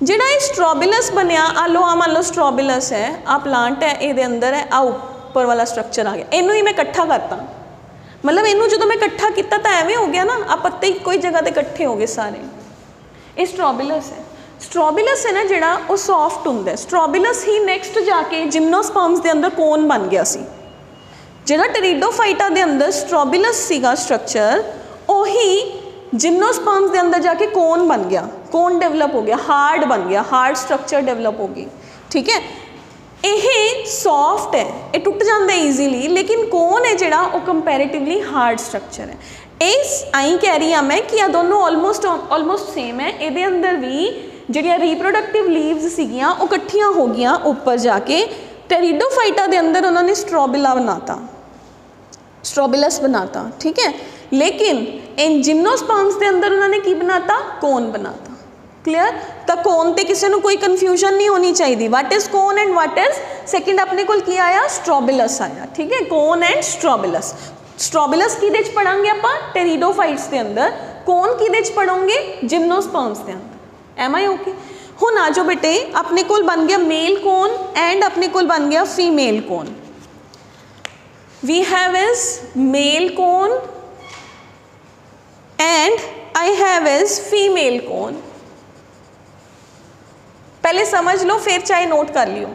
ਜਿਹੜਾ ਇਹ ਸਟ੍ਰੋਬਿਲਸ ਬਣਿਆ, ਆ ਲੋ ਆ ਮੰਨ ਲਓ ਸਟ੍ਰੋਬਿਲਸ ਹੈ, ਆ ਪਲਾਂਟ ਹੈ, ਇਹਦੇ ਅੰਦਰ ਹੈ, ਆ ਉੱਪਰ ਵਾਲਾ ਸਟਰਕਚਰ ਆ ਗਿਆ। ਇਹਨੂੰ ਹੀ ਮੈਂ ਇਕੱਠਾ ਕਰਤਾ। ਮਤਲਬ ਇਹਨੂੰ ਜਦੋਂ ਮੈਂ ਇਕੱਠਾ ਕੀਤਾ ਤਾਂ ਐਵੇਂ ਹੋ ਗਿਆ ਨਾ ਆ ਪੱਤੇ ਇੱਕੋ ਹੀ ਜਗ੍ਹਾ ਤੇ ਇਕੱਠੇ ਹੋ ਗਏ ਸਾਰੇ। ਇਹ ਸਟ੍ਰੋਬਿਲਸ ਹੈ। ਸਟ੍ਰੋਬਿਲਸ ਹੈ ਨਾ ਜਿਹੜਾ ਉਹ ਸੌਫਟ ਹੁੰਦਾ ਹੈ। ਸਟ੍ਰੋਬਿਲਸ ਹੀ ਨੈਕਸਟ ਜਾ ਕੇ ਜਿਮਨੋਸਪਰਮਸ ਦੇ ਅੰਦਰ ਕੋਨ ਬਣ ਗਿਆ ਸੀ। ਜਿਹੜਾ ਟਰੀਡੋਫਾਈਟਾ ਦੇ ਅੰਦਰ ਸਟ੍ਰੋਬਿਲਸ ਸੀਗਾ ਸਟਰਕਚਰ ਉਹੀ ਜਿਮਨੋਸਪਰਮਸ ਦੇ ਅੰਦਰ ਜਾ ਕੇ ਕੋਨ ਬਣ ਗਿਆ। ਕੋਨ ਡਿਵੈਲਪ ਹੋ ਗਿਆ ਹਾਰਡ ਬਣ ਗਿਆ ਹਾਰਡ ਸਟਰਕਚਰ ਡਿਵੈਲਪ ਹੋ ਗਈ। ਠੀਕ ਹੈ? ਇਹ ਸੌਫਟ ਹੈ। ਇਹ ਟੁੱਟ ਜਾਂਦਾ ਈਜ਼ੀਲੀ ਲੇਕਿਨ ਕੋਨ ਹੈ ਜਿਹੜਾ ਉਹ ਕੰਪੈਰੀਟਿਵਲੀ ਹਾਰਡ ਸਟਰਕਚਰ ਹੈ? ਇਸ ਆਈ ਕਹਿ ਰਹੀ ਆ ਮੈਂ ਕਿ ਆ ਦੋਨੋਂ ਆਲਮੋਸਟ ਆਲਮੋਸਟ ਸੇਮ ਹੈ। ਇਹਦੇ ਅੰਦਰ ਵੀ ਜਿਹੜੀਆਂ ਰੀਪਰੋਡਕਟਿਵ ਲੀਵਸ ਸੀਗੀਆਂ, ਉਹ ਇਕੱਠੀਆਂ ਹੋ ਗਈਆਂ ਉੱਪਰ ਜਾ ਕੇ ਟੈਰੀਡੋਫਾਈਟਾ ਦੇ ਅੰਦਰ ਉਹਨਾਂ ਨੇ ਸਟ੍ਰੋਬਿਲਾ ਬਣਾਤਾ। ਸਟ੍ਰੋਬਿਲਸ ਬਣਾਤਾ, ਠੀਕ ਹੈ? ਲੇਕਿਨ ਇਨ ਜਿਮਨੋਸਪਰਮਸ ਦੇ ਅੰਦਰ ਉਹਨਾਂ ਨੇ ਕੀ ਬਣਾਤਾ? ਕੋਨ ਬਣਾਤਾ। ਕਲੀਅਰ ਤਾਂ ਕੋਨ ਤੇ ਕਿਸੇ ਨੂੰ ਕੋਈ ਕਨਫਿਊਜ਼ਨ ਨਹੀਂ ਹੋਣੀ ਚਾਹੀਦੀ what is cone and what is second ਆਪਣੇ ਕੋਲ ਕੀ ਆਇਆ ਸਟ੍ਰੋਬਿਲਸ ਆਇਆ ਠੀਕ ਹੈ ਕੋਨ ਐਂਡ ਸਟ੍ਰੋਬਿਲਸ ਸਟ੍ਰੋਬਿਲਸ ਕਿਹਦੇ ਚ ਪੜਾਂਗੇ ਆਪਾਂ ਟੈਰੀਡੋਫਾਈਟਸ ਦੇ ਅੰਦਰ ਕੋਨ ਕਿਹਦੇ ਚ ਪੜੋਗੇ ਜਿਮਨੋਸਪਰਮਸ ਦੇ ਅੰਦਰ ਐਮ ਆਈ ਓਕੇ ਹੁਣ ਆ ਜਾਓ ਬੇਟੇ ਆਪਣੇ ਕੋਲ ਬਣ ਗਿਆ ਮੇਲ ਕੋਨ ਐਂਡ ਆਪਣੇ ਕੋਲ ਬਣ ਗਿਆ female cone we have is male cone and I have is female cone पहले समझ लो फिर चाहे नोट कर लियो।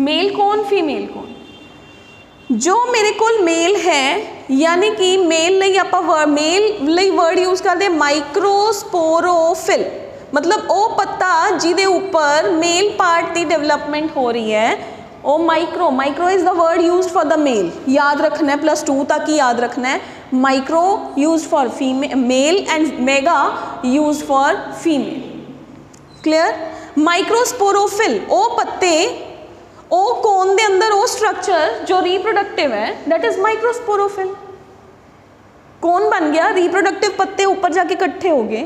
मेल कौन फीमेल कौन? जो मेरे को मेल है यानी कि मेल नहीं आप वर, मेल नहीं वर्ड यूज़ करते माइक्रोस्पोरोफिल मतलब ओ पत्ता जिदे ऊपर मेल पार्ट की डेवलपमेंट हो रही है ओ micro micro is the word use for the male याद रखना है प्लस टू तक ही याद रखना है। Micro use for female male and mega use for female clear microsporophyll ओ पत्ते ओ कोन दे अंदर ओ स्ट्रक्चर जो रिप्रोडक्टिव है दैट इज़ माइक्रोस्पोरोफिल कौन बन गया रिप्रोडक्टिव पत्ते ऊपर जाके इकट्ठे हो गए।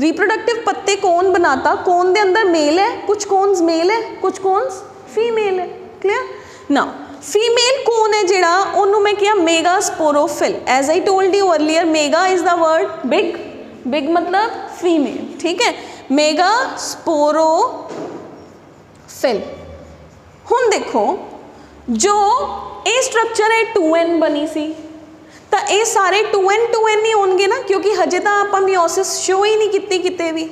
रिप्रोडक्टिव पत्ते कौन बनाता कौन दे अंदर मेल है, कुछ कौन मेल है, कुछ कौन फीमेल है क्लियर ना फीमेल कौन है जरा मैं क्या megasporophyll as I told you earlier mega is the word big big मतलब फीमेल ठीक है? ਮੇਗਾ ਸਪੋਰੋਫਿਲ ਹੁਣ ਦੇਖੋ ਜੋ ਇਹ ਸਟਰਕਚਰ ਹੈ 2n ਬਣੀ ਸੀ ਤਾਂ ਇਹ ਸਾਰੇ 2n 2n ਹੀ ਹੋਣਗੇ ਨਾ ਕਿਉਂਕਿ ਹਜੇ ਤਾਂ ਆਪਾਂ ਮਿਓਸਿਸ ਸ਼ੋ ਹੀ ਨਹੀਂ ਕੀਤੀ ਕਿਤੇ ਵੀ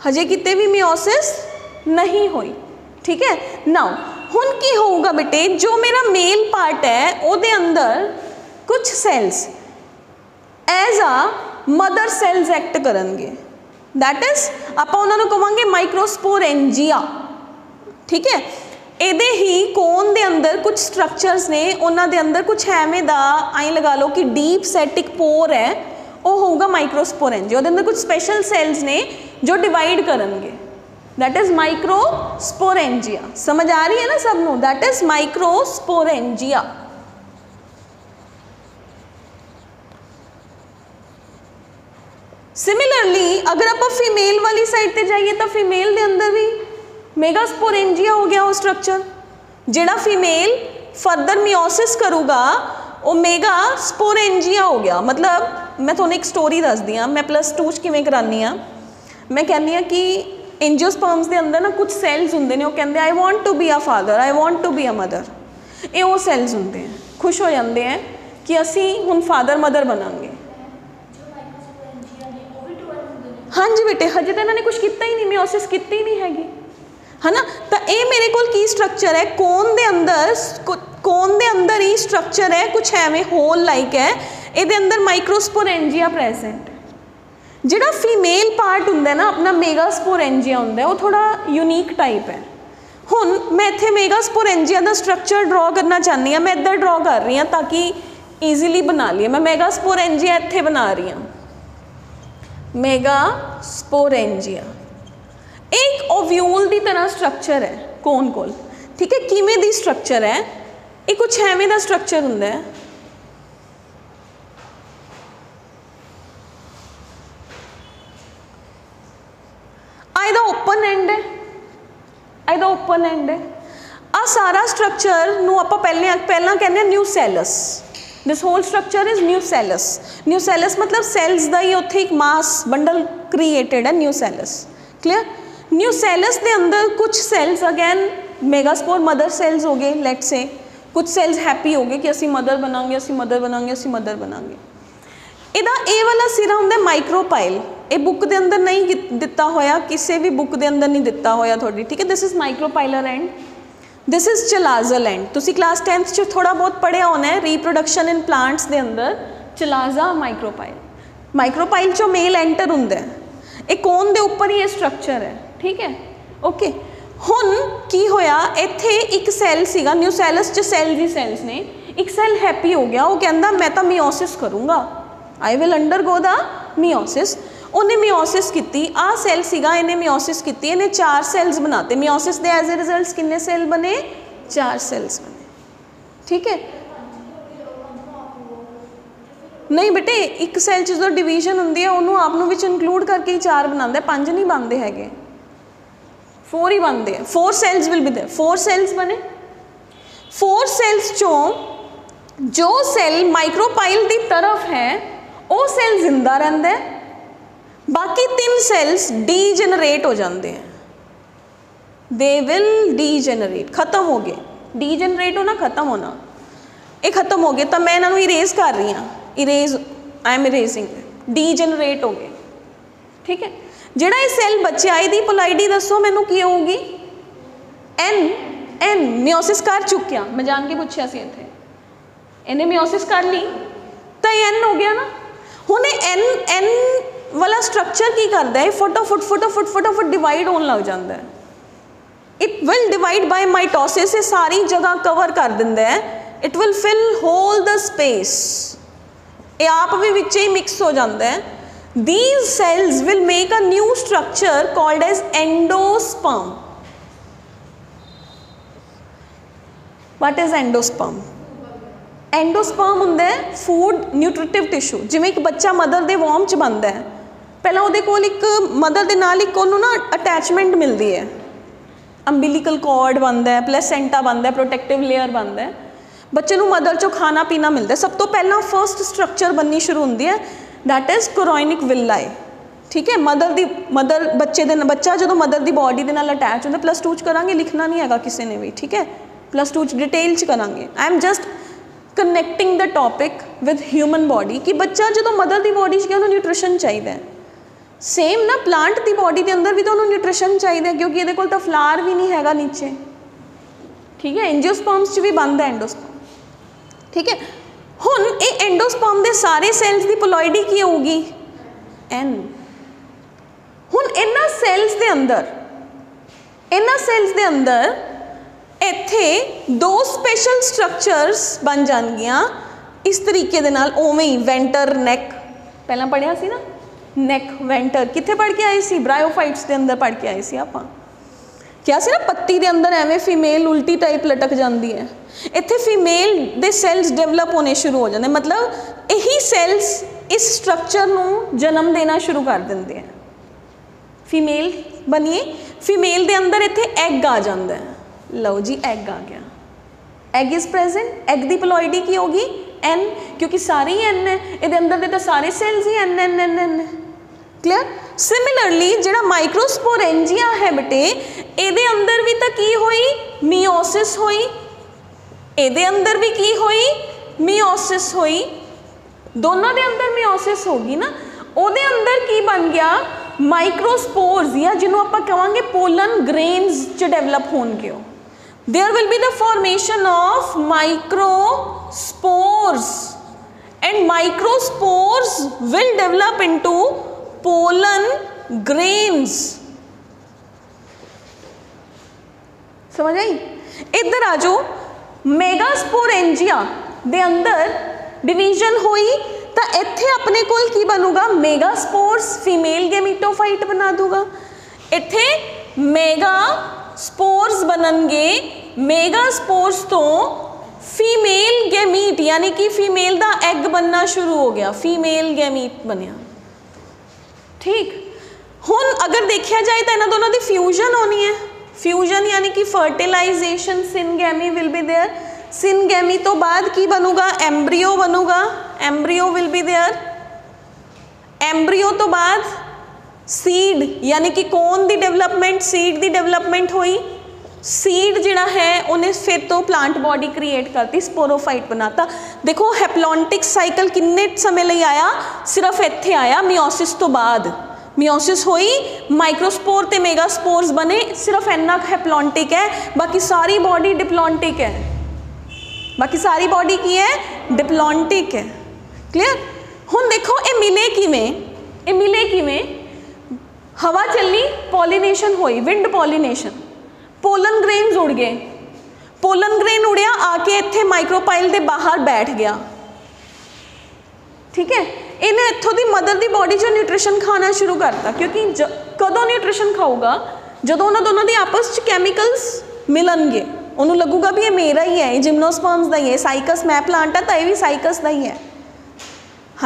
ਹਜੇ ਕਿਤੇ ਵੀ ਮਿਓਸਿਸ ਨਹੀਂ ਹੋਈ ਠੀਕ ਹੈ ਨਾਓ ਹੁਣ ਕੀ ਹੋਊਗਾ ਬੇਟੇ ਜੋ ਮੇਰਾ ਮੇਲ ਪਾਰਟ ਹੈ ਉਹਦੇ ਅੰਦਰ ਕੁਝ cells as a mother cells act ਕਰਨਗੇ ਦੈਟ ਇਜ਼ ਆਪਾਂ ਉਹਨਾਂ ਨੂੰ ਕਵਾਂਗੇ ਮਾਈਕਰੋਸਪੋਰੈਂਜੀਆ ਠੀਕ ਹੈ? ਇਹਦੇ ਹੀ ਕੋਨ ਦੇ ਅੰਦਰ ਕੁਝ ਸਟਰਕਚਰਸ ਨੇ, ਉਹਨਾਂ ਦੇ ਅੰਦਰ ਕੁਝ ਐਵੇਂ ਦਾ ਐਂ ਲਗਾ ਲਓ ਕਿ ਡੀਪ ਸੈਟਿਕ ਪੋਰ ਹੈ, ਉਹ ਹੋਊਗਾ ਮਾਈਕਰੋਸਪੋਰੈਂਜੀਆ ਉਹਦੇ ਅੰਦਰ ਕੁਝ ਸਪੈਸ਼ਲ ਸੈਲਸ ਨੇ ਜੋ ਡਿਵਾਈਡ ਕਰਨਗੇ। That is microsporangia ਸਮਝ ਆ ਰਹੀ ਹੈ ਨਾ ਸਭ ਨੂੰ? That is microsporangia ਸਿਮਿਲਰਲੀ ਅਗਰ ਆਪਾਂ ਫੀਮੇਲ ਵਾਲੀ ਸਾਈਡ ਤੇ ਜਾਈਏ ਤਾਂ ਫੀਮੇਲ ਦੇ ਅੰਦਰ ਵੀ ਮੈਗਾਸਪੋਰੈਂਜੀਆ ਹੋ ਗਿਆ ਉਹ ਸਟਰਕਚਰ ਜਿਹੜਾ ਫੀਮੇਲ ਫਰਦਰ ਮਿਓਸਿਸ ਕਰੂਗਾ ਉਹ ਮੈਗਾ ਸਪੋਰੈਂਜੀਆ ਹੋ ਗਿਆ ਮਤਲਬ ਮੈਂ ਤੁਹਾਨੂੰ ਇੱਕ ਸਟੋਰੀ ਦੱਸਦੀ ਆ ਮੈਂ ਪਲੱਸ 2 ਚ ਕਿਵੇਂ ਕਰਾਨੀ ਆ ਮੈਂ ਕਹਿੰਦੀ ਆ ਕਿ ਐਂਜੀਓਸਪਰਮਸ ਦੇ ਅੰਦਰ ਨਾ ਕੁਝ ਸੈਲਸ ਹੁੰਦੇ ਨੇ ਉਹ ਕਹਿੰਦੇ I want to be a father I want to be a mother ਇਹ ਉਹ ਸੈਲਸ ਹੁੰਦੇ ਆ ਖੁਸ਼ ਹੋ ਜਾਂਦੇ ਆ ਕਿ ਅਸੀਂ ਹੁਣ ਫਾਦਰ ਮਦਰ ਬਣਾਂਗੇ ਹਾਂਜੀ ਬੇਟੇ, ਹਜੇ ਤਾਂ ਇਹਨਾਂ ਨੇ ਕੁਝ ਕੀਤਾ ਹੀ ਨਹੀਂ, ਮਿਓਸਿਸ ਕੀਤੀ ਹੀ ਨਹੀਂ ਹੈਗੀ। ਹਨਾ? ਤਾਂ ਇਹ ਮੇਰੇ ਕੋਲ ਕੀ ਸਟਰਕਚਰ ਹੈ? ਕੋਨ ਦੇ ਅੰਦਰ ਕੋਨ ਦੇ ਅੰਦਰ ਹੀ ਸਟਰਕਚਰ ਹੈ? ਕੁਝ ਐਵੇਂ ਹੋਲ ਲਾਈਕ ਹੈ? ਇਹਦੇ ਅੰਦਰ ਮਾਈਕਰੋਸਪੋਰੈਂਜੀਆ ਪ੍ਰੈਜ਼ੈਂਟ ਜਿਹੜਾ ਫੀਮੇਲ ਪਾਰਟ ਹੁੰਦਾ ਨਾ, ਆਪਣਾ ਮੈਗਾਸਪੋਰੈਂਜੀਆ ਹੁੰਦਾ ਉਹ ਥੋੜਾ ਯੂਨੀਕ ਟਾਈਪ ਹੈ। ਹੁਣ ਮੈਂ ਇੱਥੇ ਮੈਗਾਸਪੋਰੈਂਜੀਆ ਦਾ ਸਟਰਕਚਰ ਡਰਾ ਕਰਨਾ ਚਾਹਨੀ ਆ ਮੈਂ ਇੱਧਰ ਡਰਾ ਕਰ ਰਹੀ ਹਾਂ ਤਾਂ ਕਿ ਈਜ਼ੀਲੀ ਬਣਾ ਲਈਏ। ਮੈਂ ਮੈਗਾਸਪੋਰੈਂਜੀਆ ਇੱਥੇ ਬਣਾ ਰਹੀ ਹਾਂ। ਮੈਗਾਸਪੋਰੈਂਜੀਆ ਇੱਕ ਓਵਿਊਲ ਦੀ ਤਰ੍ਹਾਂ ਸਟਰਕਚਰ ਹੈ ਕੋਨ ਕੋਲ ਠੀਕ ਹੈ ਕਿਵੇਂ ਦੀ ਸਟਰਕਚਰ ਹੈ ਇਹ ਕੁਝ ਐਵੇਂ ਦਾ ਸਟਰਕਚਰ ਹੁੰਦਾ ਹੈ ਆ ਇਹਦਾ ਓਪਨ ਐਂਡ ਹੈ ਆ ਇਹਦਾ ਓਪਨ ਐਂਡ ਹੈ ਆ ਸਾਰਾ ਸਟਰਕਚਰ ਨੂੰ ਆਪਾਂ ਪਹਿਲੇ ਪਹਿਲਾਂ ਕਹਿੰਦੇ nucellus this whole structure is nucellus nucellus ਮਤਲਬ ਸੈਲਸ ਦਾ ਹੀ ਉੱਥੇ ਇੱਕ ਮਾਸ ਬੰਡਲ ਕ੍ਰੀਏਟਡ ਹੈ ਨਿਊਸੈਲਸ ਕਲੀਅਰ ਨਿਊਸੈਲਸ ਦੇ ਅੰਦਰ ਕੁਝ cells again megaspore mother cells ਹੋ ਗਏ ਲੈਟਸ ਸੇ ਕੁਝ ਸੈਲਸ ਹੈਪੀ ਹੋ ਗਏ ਕਿ ਅਸੀਂ ਮਦਰ ਬਣਾਂਗੇ ਅਸੀਂ ਮਦਰ ਬਣਾਂਗੇ ਅਸੀਂ ਮਦਰ ਬਣਾਂਗੇ ਇਹਦਾ ਇਹ ਵਾਲਾ ਸਿਰਾ ਹੁੰਦਾ ਮਾਈਕਰੋਪਾਈਲ ਇਹ ਬੁੱਕ ਦੇ ਅੰਦਰ ਨਹੀਂ ਦਿੱਤਾ ਹੋਇਆ ਕਿਸੇ ਵੀ ਬੁੱਕ ਦੇ ਅੰਦਰ ਨਹੀਂ ਦਿੱਤਾ ਹੋਇਆ ਤੁਹਾਡੀ ਠੀਕ ਹੈ this is micropylar and this is chalazal and ਤੁਸੀਂ ਕਲਾਸ 10th ਚ ਥੋੜਾ ਬਹੁਤ ਪੜਿਆ ਹੋਣਾ ਹੈ ਰੀਪਰੋਡਕਸ਼ਨ ਇਨ ਪਲਾਂਟਸ ਦੇ ਅੰਦਰ ਚਲਾਜ਼ਾ ਮਾਈਕਰੋਪਾਈਲ ਮਾਈਕਰੋਪਾਈਲ ਚੋਂ ਮੇਲ ਐਂਟਰ ਹੁੰਦਾ ਹੈ। ਇਹ ਕੋਨ ਦੇ ਉੱਪਰ ਹੀ ਇਹ ਸਟਰਕਚਰ ਹੈ, ਠੀਕ ਹੈ? ਓਕੇ ਹੁਣ ਕੀ ਹੋਇਆ? ਇੱਥੇ ਇੱਕ ਸੈੱਲ ਸੀਗਾ ਨਿਊ ਸੈਲਸ ਚ ਸੈੱਲ ਦੀ ਸੈਲਸ ਨੇ। ਇੱਕ ਸੈੱਲ ਹੈਪੀ ਹੋ ਗਿਆ। ਉਹ ਕਹਿੰਦਾ, ਮੈਂ ਤਾਂ ਮਿਓਸਿਸ ਕਰੂੰਗਾ। ਆਈ ਵਿਲ ਅੰਡਰਗੋ ਦਾ ਮਿਓਸਿਸ ਉਹਨੇ ਮਿਓਸਿਸ ਕੀਤੀ ਆ ਸੈੱਲ ਸੀਗਾ ਇਹਨੇ ਮਿਓਸਿਸ ਕੀਤੀ ਇਹਨੇ ਚਾਰ ਸੈਲਸ ਬਣਾਤੇ ਮਿਓਸਿਸ ਦੇ ਐਜ਼ ਅ ਰਿਜ਼ਲਟਸ ਕਿੰਨੇ ਸੈੱਲ ਬਣੇ ਚਾਰ ਸੈਲਸ ਬਣੇ ਠੀਕ ਹੈ ਨਹੀਂ ਬੇਟੇ ਇੱਕ ਸੈੱਲ 'ਚ ਜਦੋਂ ਡਿਵੀਜ਼ਨ ਹੁੰਦੀ ਹੈ ਉਹਨੂੰ ਆਪ ਨੂੰ ਵਿੱਚ ਇਨਕਲੂਡ ਕਰਕੇ ਹੀ ਚਾਰ ਬਣਾਉਂਦਾ ਹੈ, ਪੰਜ ਨਹੀਂ ਬਣਦੇ ਹੈਗੇ ਫੋਰ ਹੀ ਬਣਦੇ ਆ four cells will be there four cells ਬਣੇ ਫੋਰ ਸੈਲਸ ਚੋਂ ਜੋ ਸੈੱਲ ਮਾਈਕਰੋਪਾਈਲ ਦੀ ਤਰਫ ਹੈ ਉਹ ਸੈੱਲ ਜ਼ਿੰਦਾ ਰਹਿੰਦਾ ਹੈ ਬਾਕੀ ਤਿੰਨ ਸੈਲਸ ਡੀਜਨਰੇਟ ਹੋ ਜਾਂਦੇ ਹੈ ਦੇ ਵਿਲ ਡੀਜਨਰੇਟ ਖਤਮ ਹੋ ਗਏ। ਡੀਜਨਰੇਟ ਹੋਣਾ, ਖਤਮ ਹੋਣਾ। ਇਹ ਖਤਮ ਹੋ ਗਏ, ਤਾਂ ਮੈਂ ਇਹਨਾਂ ਨੂੰ ਇਰੇਜ਼ ਕਰ ਰਹੀ ਹਾਂ। Erase I am erasing degenerate ਹੋ ਗਏ। ਠੀਕ ਹੈ? ਜਿਹੜਾ ਇਹ ਸੈੱਲ ਬਚਿਆ, ਇਹਦੀ ਪੋਲਾਈਡੀ ਦੱਸੋ ਮੈਨੂੰ ਕੀ ਹੋਊਗੀ? ਐਨ ਐਨ ਮਿਓਸਿਸ ਕਰ ਚੁੱਕਿਆ। ਮੈਂ ਜਾਣ ਕੇ ਪੁੱਛਿਆ ਸੀ ਇੱਥੇ। ਇਹਨੇ ਮਿਓਸਿਸ ਕਰ ਲਈ। ਤਾਂ ਇਹ ਐਨ ਹੋ ਗਿਆ ਨਾ। ਹੁਣ ਇਹ ਐਨ ਐਨ ਵਾਲਾ ਸਟਰਕਚਰ ਕੀ ਕਰਦਾ ਹੈ? ਫਟਾਫਟ ਫਟਾਫਟ ਫਟਾਫਟ ਡਿਵਾਈਡ ਹੋਣ ਲੱਗ ਜਾਂਦਾ ਹੈ। It will divide by mitosis ਇਹ ਸਾਰੀ ਜਗ੍ਹਾ ਕਵਰ ਕਰ ਦਿੰਦਾ ਹੈ। It will fill whole the space ਇਹ ਆਪ ਵੀ ਵਿੱਚ ਹੀ ਮਿਕਸ ਹੋ ਜਾਂਦਾ ਹੈ। These cells will make a new structure called as endosperm what is endosperm? ਐਂਡੋਸਪਰਮ ਹੁੰਦਾ ਹੈ ਫੂਡ ਨਿਊਟ੍ਰੀਟਿਵ ਟਿਸ਼ੂ ਜਿਵੇਂ ਇੱਕ ਬੱਚਾ ਮਦਰ ਦੇ ਵੋਮ ਚ ਬਣਦਾ ਹੈ। ਪਹਿਲਾਂ ਉਹਦੇ ਕੋਲ ਇੱਕ ਮਦਰ ਦੇ ਨਾਲ ਇੱਕ ਉਹਨੂੰ ਨਾ ਅਟੈਚਮੈਂਟ ਮਿਲਦੀ ਹੈ। ਅੰਬਿਲੀਕਲ ਕਾਰਡ ਬਣਦਾ ਹੈ ਪਲੇਸੈਂਟਾ ਬਣਦਾ ਹੈ ਪ੍ਰੋਟੈਕਟਿਵ ਲੇਅਰ ਬਣਦਾ ਹੈ। ਬੱਚੇ ਨੂੰ ਮਦਰ ਚੋਂ ਖਾਣਾ ਪੀਣਾ ਮਿਲਦਾ ਸਭ ਤੋਂ ਪਹਿਲਾਂ ਫਰਸਟ ਸਟਰਕਚਰ ਬੰਨੀ ਸ਼ੁਰੂ ਹੁੰਦੀ ਹੈ ਦੈਟ ਇਜ਼ ਕੋਰੋਇਨਿਕ ਵਿਲਾਈ ਠੀਕ ਹੈ ਮਦਰ ਦੀ ਮਦਰ ਬੱਚੇ ਦੇ, ਬੱਚਾ ਜਦੋਂ ਮਦਰ ਦੀ ਬਾਡੀ ਦੇ ਨਾਲ ਅਟੈਚ ਹੁੰਦਾ ਪਲੱਸ 2 ਚ ਕਰਾਂਗੇ, ਲਿਖਣਾ ਨਹੀਂ ਹੈਗਾ ਕਿਸੇ ਨੇ ਵੀ, ਠੀਕ ਹੈ। ਪਲੱਸ 2 ਚ ਡਿਟੇਲ ਚ ਕਰਾਂਗੇ। I am just connecting the topic with human body ਕਿ ਬੱਚਾ ਜਦੋਂ ਮਦਰ ਦੀ ਬਾਡੀ 'ਚ ਗਿਆ, ਉਹਨੂੰ ਨਿਊਟ੍ਰੀਸ਼ਨ ਚਾਹੀਦਾ ਹੈ। ਸੇਮ ਨਾ ਪਲਾਂਟ ਦੀ ਬਾਡੀ ਦੇ ਅੰਦਰ ਵੀ ਤੁਹਾਨੂੰ ਨਿਊਟ੍ਰੀਸ਼ਨ ਚਾਹੀਦਾ ਕਿਉਂਕਿ ਇਹਦੇ ਕੋਲ ਤਾਂ ਫਲਾਰ ਵੀ ਨਹੀਂ ਹੈਗਾ ਨੀਚੇ। ਠੀਕ ਹੈ? ਐਂਜੀਓਸਪਰਮਸ 'ਚ ਵੀ ਬੰਦ ਹੈ ਐਂਡੋਸਪਰਮ ਠੀਕ ਹੈ? ਹੁਣ ਇਹ ਐਂਡੋਸਪਰਮ ਦੇ ਸਾਰੇ ਸੈਲਸ ਦੀ ਪਲੋਇਡੀ ਕੀ ਹੋਊਗੀ? ਐਨ ਹੁਣ ਇਹਨਾਂ ਸੈਲਸ ਦੇ ਅੰਦਰ, ਇਹਨਾਂ ਸੈਲਸ ਦੇ ਅੰਦਰ ਇੱਥੇ ਦੋ ਸਪੈਸ਼ਲ ਸਟਰਕਚਰਸ ਬਣ ਜਾਣਗੀਆਂ, ਇਸ ਤਰੀਕੇ ਦੇ ਨਾਲ ਉਵੇਂ ਹੀ ਵੈਂਟਰ ਨੈਕ ਪਹਿਲਾਂ ਪੜਿਆ ਸੀ ਨਾ? ਨੈਕ ਵੈਂਟਰ ਕਿੱਥੇ ਪੜ ਕੇ ਆਏ ਸੀ? ਬ੍ਰਾਇਓਫਾਈਟਸ ਦੇ ਅੰਦਰ ਪੜ ਕੇ ਆਏ ਸੀ ਆਪਾਂ। ਕਿਹਾ ਸੀ ਨਾ, ਪੱਤੀ ਦੇ ਅੰਦਰ ਐਵੇਂ ਫੀਮੇਲ ਉਲਟੀ ਟਾਈਪ ਲਟਕ ਜਾਂਦੀ ਹੈ। ਇੱਥੇ ਫੀਮੇਲ ਦੇ ਸੈਲਸ ਡਿਵੈਲਪ ਹੋਣੇ ਸ਼ੁਰੂ ਹੋ ਜਾਂਦੇ। ਮਤਲਬ ਇਹੀ ਸੈਲਸ ਇਸ ਸਟਰਕਚਰ ਨੂੰ ਜਨਮ ਦੇਣਾ ਸ਼ੁਰੂ ਕਰ ਦਿੰਦੇ ਆ ਫੀਮੇਲ ਬਣੀਏ। ਫੀਮੇਲ ਦੇ ਅੰਦਰ ਇੱਥੇ ਐਗ ਆ ਜਾਂਦਾ ਹੈ। ਲਓ ਜੀ ਐਗ ਆ ਗਿਆ। ਐਗ ਇਜ਼ ਪ੍ਰੈਜ਼ੈਂਟ ਐਗ ਦੀ ਪਲੋਇਡੀ ਕੀ ਹੋਗੀ ਐਨ ਕਿਉਂਕਿ ਸਾਰੇ ਹੀ ਐਨ ਹੈ। ਇਹਦੇ ਅੰਦਰ ਦੇ ਤਾਂ ਸਾਰੇ ਸੈਲਸ ਹੀ N N N N clear similarly ਜਿਹੜਾ ਮਾਈਕਰੋਸਪੋਰੈਂਜੀਆ ਹੈ ਬਟੇ, ਇਹਦੇ ਅੰਦਰ ਵੀ ਤਾਂ ਕੀ ਹੋਈ? ਮੀਓਸਿਸ ਹੋਈ। ਇਹਦੇ ਅੰਦਰ ਵੀ ਕੀ ਹੋਈ? ਮੀਓਸਿਸ ਹੋਈ। ਦੋਨਾਂ ਦੇ ਅੰਦਰ ਮੀਓਸਿਸ ਹੋਗੀ ਨਾ। ਉਹਦੇ ਅੰਦਰ ਕੀ ਬਣ ਗਿਆ? ਮਾਈਕਰੋਸਪੋਰਸ ਜਾਂ ਜਿਹਨੂੰ ਆਪਾਂ ਕਹਾਂਗੇ ਪੋਲਨ ਗ੍ਰੇਨਸ ਚ ਡਿਵੈਲਪ ਹੋਣਗੇ ਉਹ। There will be the formation of microspores. And microspores will develop into pollen grains. ਸਮਝ ਆਈ? ਇੱਧਰ ਆ ਜਾਓ। ਮੈਗਾਸਪੋਰੈਂਜੀਆ ਦੇ ਅੰਦਰ ਡਿਵੀਜ਼ਨ ਹੋਈ, ਤਾਂ ਇੱਥੇ ਆਪਣੇ ਕੋਲ ਕੀ ਬਣੂਗਾ? ਮੈਗਾਸਪੋਰਸ ਫੀਮੇਲ ਗੈਮੀਟੋਫਾਈਟ ਬਣਾ ਦੂਗਾ। ਇੱਥੇ ਮੈਗਾ ਸਪੋਰਸ ਬਣਨਗੇ। ਮੇਗਾ ਸਪੋਰਸ ਤੋਂ ਫੀਮੇਲ ਗੈਮੀਟ ਯਾਨੀ ਕਿ ਫੀਮੇਲ ਦਾ ਐਗ ਬਣਨਾ ਸ਼ੁਰੂ ਹੋ ਗਿਆ। ਫੀਮੇਲ ਗੈਮੀਟ ਬਣਿਆ। ਠੀਕ ਹੁਣ ਅਗਰ ਦੇਖਿਆ ਜਾਏ ਤਾਂ ਇਹਨਾਂ ਦੋਨਾਂ ਦੀ ਫਿਊਜ਼ਨ ਹੋਣੀ ਹੈ ਫਿਊਜ਼ਨ ਯਾਨੀ ਕਿ fertilization syngamy will be there syngamy ਤੋਂ ਬਾਅਦ ਕੀ ਬਣੂਗਾ ਐਮਬ੍ਰੀਓ ਬਣੂਗਾ embryo will be there embryo ਤੋਂ ਬਾਅਦ ਸੀਡ ਯਾਨੀ ਕਿ ਕੋਨ ਦੀ ਡਿਵੈਲਪਮੈਂਟ ਸੀਡ ਦੀ ਡਿਵੈਲਪਮੈਂਟ ਹੋਈ ਸੀਡ ਜਿਹੜਾ ਹੈ ਉਹਨੇ ਫਿਰ ਤੋਂ ਪਲਾਂਟ ਬਾਡੀ ਕ੍ਰੀਏਟ ਕਰਤੀ ਸਪੋਰੋਫਾਈਟ ਬਣਾਤਾ ਦੇਖੋ ਹੈਪਲੌਂਟਿਕ ਸਾਈਕਲ ਕਿੰਨੇ ਸਮੇਂ ਲਈ ਆਇਆ ਸਿਰਫ ਇੱਥੇ ਆਇਆ ਮਿਓਸਿਸ ਤੋਂ ਬਾਅਦ ਮਿਓਸਿਸ ਹੋਈ ਮਾਈਕਰੋਸਪੋਰ ਤੇ ਮੈਗਾਸਪੋਰਸ ਬਣੇ ਸਿਰਫ ਇੰਨਾ ਹੈਪਲੌਂਟਿਕ ਹੈ ਬਾਕੀ ਸਾਰੀ ਬਾਡੀ ਡਿਪਲੌਂਟਿਕ ਹੈ ਬਾਕੀ ਸਾਰੀ ਬਾਡੀ ਕੀ ਹੈ ਡਿਪਲੌਂਟਿਕ ਹੈ ਕਲੀਅਰ ਹੁਣ ਦੇਖੋ ਇਹ ਮਿਲੇ ਕਿਵੇਂ ਇਹ ਮਿਲੇ ਕਿਵੇਂ ਹਵਾ ਚੱਲੀ ਪੋਲੀਨੇਸ਼ਨ ਹੋਈ ਵਿੰਡ ਪੋਲੀਨੇਸ਼ਨ ਪੋਲਨ ਗ੍ਰੇਨਸ ਉੜ ਗਏ। ਪੋਲਨ ਗ੍ਰੇਨ ਉੜਿਆ, ਆ ਕੇ ਇੱਥੇ ਮਾਈਕਰੋਪਾਈਲ ਦੇ ਬਾਹਰ ਬੈਠ ਗਿਆ। ਠੀਕ ਹੈ? ਇਹਨੇ ਇੱਥੋਂ ਦੀ ਮਦਰ ਦੀ ਬਾਡੀ 'ਚ ਨਿਊਟ੍ਰੀਸ਼ਨ ਖਾਣਾ ਸ਼ੁਰੂ ਕਰਤਾ, ਕਿਉਂਕਿ ਜ- ਕਦੋਂ ਨਿਊਟ੍ਰੀਸ਼ਨ ਖਾਊਗਾ? ਜਦੋਂ ਉਹਨਾਂ ਦੋਨਾਂ ਦੇ ਆਪਸ 'ਚ ਕੈਮੀਕਲਸ ਮਿਲਣਗੇ। ਉਹਨੂੰ ਲੱਗੂਗਾ ਵੀ ਇਹ ਮੇਰਾ ਹੀ ਹੈ, ਇਹ ਜਿਮਨੋਸਪਰਮਸ ਦਾ ਹੀ ਹੈ ਸਾਈਕਸ, ਮੈਂ ਪਲਾਂਟ ਆ, ਤਾਂ ਇਹ ਵੀ ਸਾਈਕਸ ਦਾ ਹੀ ਹੈ।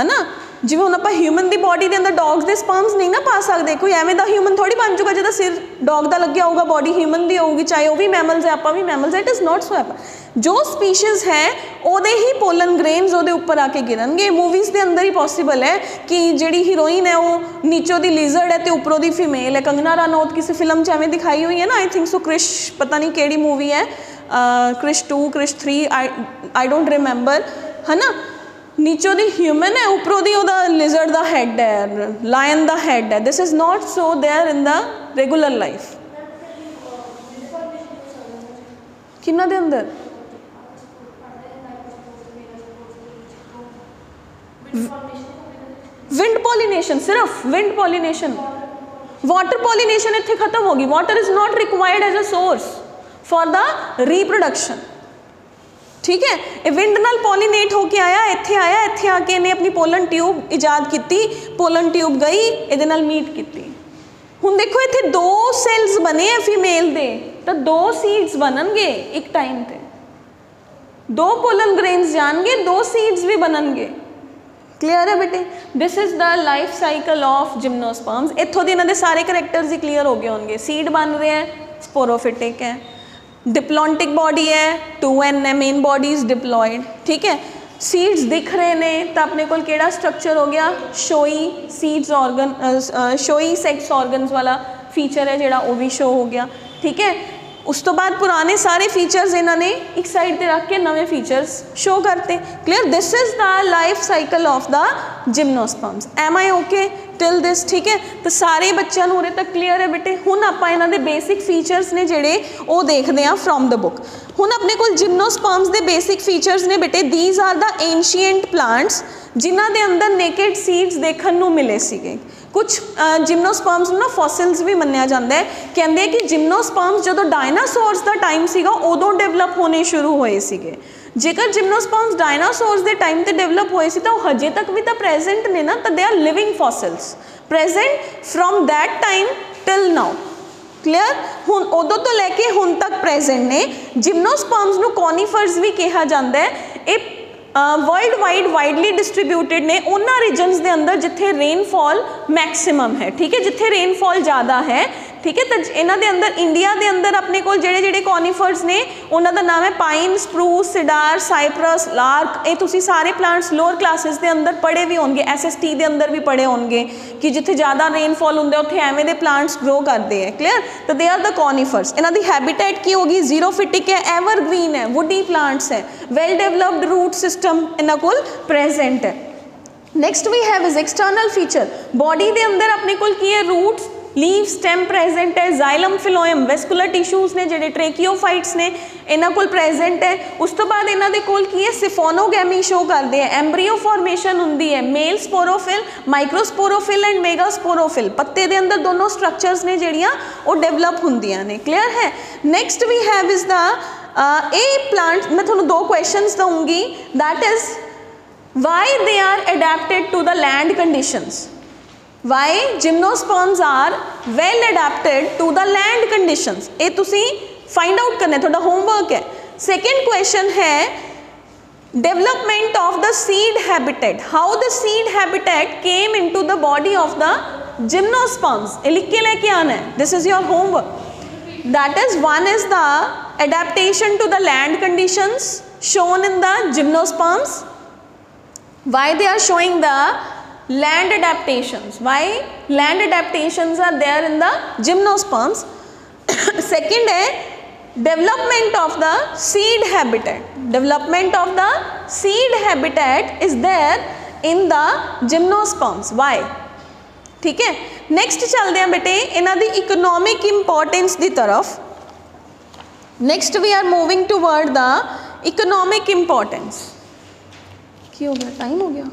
ਹਨਾ? ਜਿਵੇਂ ਹੁਣ ਆਪਾਂ ਹਿਊਮਨ ਦੀ ਬਾਡੀ ਦੇ ਅੰਦਰ ਡੌਗਸ ਦੇ ਸਪਰਮਸ ਨਹੀਂ ਨਾ ਪਾ ਸਕਦੇ, ਕੋਈ ਐਵੇਂ ਦਾ ਹਿਊਮਨ ਥੋੜੀ ਬਣ ਜਾਊਗਾ ਜਿਹਦਾ ਸਿਰ ਡੌਗ ਦਾ ਲੱਗਿਆ ਹੋਊਗਾ ਬਾਡੀ ਹਿਊਮਨ ਦੀ ਹੋਊਗੀ, ਚਾਹੇ ਉਹ ਵੀ ਮੈਮਲਸ ਹੈ, ਆਪਾਂ ਵੀ mammals it is not so happen ਜੋ ਸਪੀਸ਼ੀਜ਼ ਹੈ, ਉਹਦੇ ਹੀ ਪੋਲਨ ਗ੍ਰੇਨਸ ਉਹਦੇ ਉੱਪਰ ਆ ਕੇ ਗਿਰਨਗੇ। ਮੂਵੀਜ਼ ਦੇ ਅੰਦਰ ਹੀ ਪੋਸੀਬਲ ਹੈ ਕਿ ਜਿਹੜੀ ਹੀਰੋਇਨ ਹੈ, ਉਹ ਨੀਚੋ ਦੀ ਲਿਜ਼ਰਡ ਹੈ ਤੇ ਉੱਪਰੋਂ ਦੀ ਫੀਮੇਲ ਹੈ। ਕੰਗਨਾ ਰਣੌਤ ਕਿਸੇ ਫਿਲਮ 'ਚ ਐਵੇਂ ਦਿਖਾਈ ਹੋਈ ਹੈ ਨਾ ਆਈ ਥਿੰਕ ਸੋ ਕ੍ਰਿਸ਼ ਪਤਾ ਨਹੀਂ ਕਿਹੜੀ ਮੂਵੀ ਹੈ। Krrish 2 Krrish 3 I I don't remember ਹਨਾ? નીચો ધી હ્યુમન હે ઉપરો the or the lizard the है lion का हैड है this is not so there in the regular life किन्ना अंदर विंड पोलीनेशन सिर्फ़ विंड पोलीनेशन वाटर पोलीनेशन इतने खत्म होगी water is not required as a source for the reproduction ਠੀਕ ਹੈ? ਇਹ ਵਿੰਡ ਨਾਲ ਪੋਲੀਨੇਟ ਹੋ ਕੇ ਆਇਆ, ਇੱਥੇ ਆਇਆ, ਇੱਥੇ ਆ ਕੇ ਇਹਨੇ ਆਪਣੀ ਪੋਲਨ ਟਿਊਬ ਇਜਾਦ ਕੀਤੀ ਪੋਲਨ ਟਿਊਬ ਗਈ, ਇਹਦੇ ਨਾਲ ਮੀਟ ਕੀਤੀ। ਹੁਣ ਦੇਖੋ, ਇੱਥੇ ਦੋ ਸੈਲਸ ਬਣੇ ਆ ਫੀਮੇਲ ਦੇ, ਤਾਂ ਦੋ ਸੀਡਸ ਬਣਨਗੇ ਇੱਕ ਟਾਈਮ ਤੇ। ਦੋ ਪੋਲਨ ਗ੍ਰੇਨਸ ਜਾਣਗੇ, ਦੋ ਸੀਡਸ ਵੀ ਬਣਨਗੇ। ਕਲੀਅਰ ਹੈ ਬੇਟੇ? This is the life cycle of gymnosperms ਇੱਥੋਂ ਦੇ ਇਹਨਾਂ ਦੇ ਸਾਰੇ ਕੈਰੈਕਟਰਸ ਹੀ ਕਲੀਅਰ ਹੋ ਗਏ ਹੋਣਗੇ। ਸੀਡ ਬਣ ਰਿਹਾ ਹੈ ਸਪੋਰੋਫਿਟਿਕ ਹੈ। डिप्लॉन्टिक बॉडी है टू एन है मेन बॉडी इज डिप्लॉयड ठीक है ਸੀਡਸ ਦਿਖ ਰਹੇ ਨੇ ਤਾਂ ਆਪਣੇ ਕੋਲ ਕਿਹੜਾ ਸਟਰਕਚਰ ਹੋ ਗਿਆ showy seeds organ showy sex organs ਵਾਲਾ ਫੀਚਰ ਹੈ ਜਿਹੜਾ ਉਹ ਵੀ ਸ਼ੋ ਹੋ ਗਿਆ ਠੀਕ ਹੈ ਉਸ ਤੋਂ ਬਾਅਦ ਪੁਰਾਣੇ ਸਾਰੇ ਫੀਚਰਸ ਇਹਨਾਂ ਨੇ ਇੱਕ ਸਾਈਡ ਤੇ ਰੱਖ ਕੇ ਨਵੇਂ ਫੀਚਰਸ ਸ਼ੋ ਕਰਤੇ clear this is the life cycle of the gymnosperms am I okay till this ਠੀਕ ਹੈ? ਤਾਂ ਸਾਰੇ ਬੱਚਿਆਂ ਨੂੰ ਉਰੇ ਤੱਕ ਕਲੀਅਰ ਹੈ ਬੇਟੇ। ਹੁਣ ਆਪਾਂ ਇਹਨਾਂ ਦੇ ਬੇਸਿਕ ਫੀਚਰਸ ਨੇ ਜਿਹੜੇ ਉਹ ਦੇਖਦੇ ਹਾਂ ਫਰੋਮ ਦਾ ਬੁੱਕ ਹੁਣ ਆਪਣੇ ਕੋਲ ਜਿਮਨੋਸਪਰਮਸ ਦੇ ਬੇਸਿਕ ਫੀਚਰਸ ਨੇ ਬੇਟੇ। These are the ancient plants ਜਿਨ੍ਹਾਂ ਦੇ ਅੰਦਰ ਨੇਕਡ ਸੀਡਸ ਦੇਖਣ ਨੂੰ ਮਿਲੇ ਸੀਗੇ। ਕੁਝ ਜਿਮਨੋਸਪਰਮਸ ਨੂੰ ਨਾ ਫੋਸਿਲਸ ਵੀ ਮੰਨਿਆ ਜਾਂਦਾ ਹੈ। ਕਹਿੰਦੇ ਕਿ ਜਿਮਨੋਸਪਰਮਸ ਜਦੋਂ ਡਾਇਨਾਸੌਰਸ ਦਾ ਟਾਈਮ ਸੀਗਾ, ਉਦੋਂ ਡਿਵੈਲਪ ਹੋਣੇ ਸ਼ੁਰੂ ਹੋਏ ਸੀਗੇ। ਜੇਕਰ ਜਿਮਨੋਸਪਰਮਸ ਡਾਇਨਾਸੌਰਸ ਦੇ ਟਾਈਮ ਤੇ ਡਿਵੈਲਪ ਹੋਏ ਸੀ ਤਾਂ ਉਹ ਹਜੇ ਤੱਕ ਵੀ ਤਾਂ ਪ੍ਰੈਜ਼ੈਂਟ ਨੇ ਨਾ, ਤਾਂ they are living fossils present from that time till now clear ਹੁਣ ਉਦੋਂ ਤੋਂ ਲੈ ਕੇ ਹੁਣ ਤੱਕ ਪ੍ਰੈਜ਼ੈਂਟ ਨੇ। ਜਿਮਨੋਸਪਰਮਸ ਨੂੰ ਕੋਨੀਫਰਸ ਵੀ ਕਿਹਾ ਜਾਂਦਾ ਹੈ। ਇਹ ਵਰਲਡ ਵਾਈਡ ਵਾਈਡਲੀ ਡਿਸਟ੍ਰੀਬਿਊਟਿਡ ਨੇ। ਉਹਨਾਂ ਰੀਜਨਸ ਦੇ ਅੰਦਰ ਜਿੱਥੇ ਰੇਨਫਾਲ ਮੈਕਸਿਮਮ ਹੈ, ਠੀਕ ਹੈ? ਜਿੱਥੇ ਰੇਨਫਾਲ ਜ਼ਿਆਦਾ ਹੈ ਠੀਕ ਹੈ, ਤਾਂ ਇਹਨਾਂ ਦੇ ਅੰਦਰ, ਇੰਡੀਆ ਦੇ ਅੰਦਰ ਆਪਣੇ ਕੋਲ ਜਿਹੜੇ ਜਿਹੜੇ ਕੋਨੀਫਰਸ ਨੇ, ਉਹਨਾਂ ਦਾ ਨਾਮ ਹੈ pine, spruce, cedar, cypress, larch. ਇਹ ਤੁਸੀਂ ਸਾਰੇ ਪਲਾਂਟਸ ਲੋਅਰ ਕਲਾਸਿਸ ਦੇ ਅੰਦਰ ਪੜ੍ਹੇ ਵੀ ਹੋਣਗੇ ਐਸਐਸਟੀ ਦੇ ਅੰਦਰ ਵੀ ਪੜ੍ਹੇ ਹੋਣਗੇ ਕਿ ਜਿੱਥੇ ਜ਼ਿਆਦਾ ਰੇਨਫਾਲ ਹੁੰਦਾ ਉੱਥੇ ਐਵੇਂ ਦੇ ਪਲਾਂਟਸ ਗਰੋ ਕਰਦੇ ਹੈ ਕਲੀਅਰ ਤਾਂ ਦੇ ਆਰ ਦਾ ਕੋਨੀਫਰਸ ਇਹਨਾਂ ਦੀ ਹੈਬਿਟੇਟ ਕੀ ਹੋਗੀ? ਜ਼ੀਰੋਫਿਟਿਕ ਹੈ ਐਵਰਗ੍ਰੀਨ ਹੈ ਵੁੱਡੀ ਪਲਾਂਟਸ ਹੈ ਵੈਲ ਡਿਵੈਲਪਡ ਰੂਟ ਸਿਸਟਮ ਇਹਨਾਂ ਕੋਲ ਪ੍ਰੈਜ਼ੈਂਟ ਹੈ। Next we have is external feature body ਦੇ ਅੰਦਰ ਆਪਣੇ ਕੋਲ ਕੀ ਹੈ? ਰੂਟਸ ਲੀਵ ਸਟੈਮ ਪ੍ਰੈਜ਼ੈਂਟ ਹੈ ਜ਼ਾਈਲਮ ਫਿਲੋਇਮ ਵੈਸਕੂਲਰ ਟਿਸ਼ੂਜ਼ ਨੇ ਜਿਹੜੇ ਟ੍ਰੇਕੀਓਫਾਈਟਸ ਨੇ, ਇਹਨਾਂ ਕੋਲ ਪ੍ਰੈਜ਼ੈਂਟ ਹੈ। ਉਸ ਤੋਂ ਬਾਅਦ ਇਹਨਾਂ ਦੇ ਕੋਲ ਕੀ ਹੈ? ਸਿਫੋਨੋਗੈਮੀ ਸ਼ੋ ਕਰਦੇ ਹੈ। ਐਮਬ੍ਰੀਓ ਫਾਰਮੇਸ਼ਨ ਹੁੰਦੀ ਹੈ। ਮੇਲ ਸਪੋਰੋਫਿਲ ਮਾਈਕਰੋਸਪੋਰੋਫਿਲ ਐਂਡ ਮੈਗਾਸਪੋਰੋਫਿਲ ਪੱਤੇ ਦੇ ਅੰਦਰ ਦੋਨੋਂ ਸਟਰਕਚਰਸ ਨੇ ਜਿਹੜੀਆਂ, ਉਹ ਡਿਵੈਲਪ ਹੁੰਦੀਆਂ ਨੇ। ਕਲੀਅਰ ਹੈ? Next we have is the ਇਹ ਪਲਾਂਟ ਮੈਂ ਤੁਹਾਨੂੰ ਦੋ ਕੁਐਸਚਨਸ ਦਊਂਗੀ। That is why they are adapted to the land conditions? why gymnosperms are well adapted to the land conditions? ये तुसी find out करने थोड़ा homework है। Second question है development of the seed habitat. How the seed habitat came into the body of the gymnosperms? लिख के लेके आना है। This is your homework. That is one is the adaptation to the land conditions shown in the gymnosperms. Why they are showing the land adaptations why land adaptations are there in the gymnosperms second है development of the seed habitat development of the seed habitat is there in the gymnosperms why ਠੀਕ ਹੈ next ਚੱਲਦੇ ਹਾਂ ਬੇਟੇ ਇਹਨਾਂ ਦੀ economic importance ਦੀ ਤਰਫ next we are moving toward the economic importance ਕੀ ਹੋ ਗਿਆ ਟਾਈਮ ਹੋ ਗਿਆ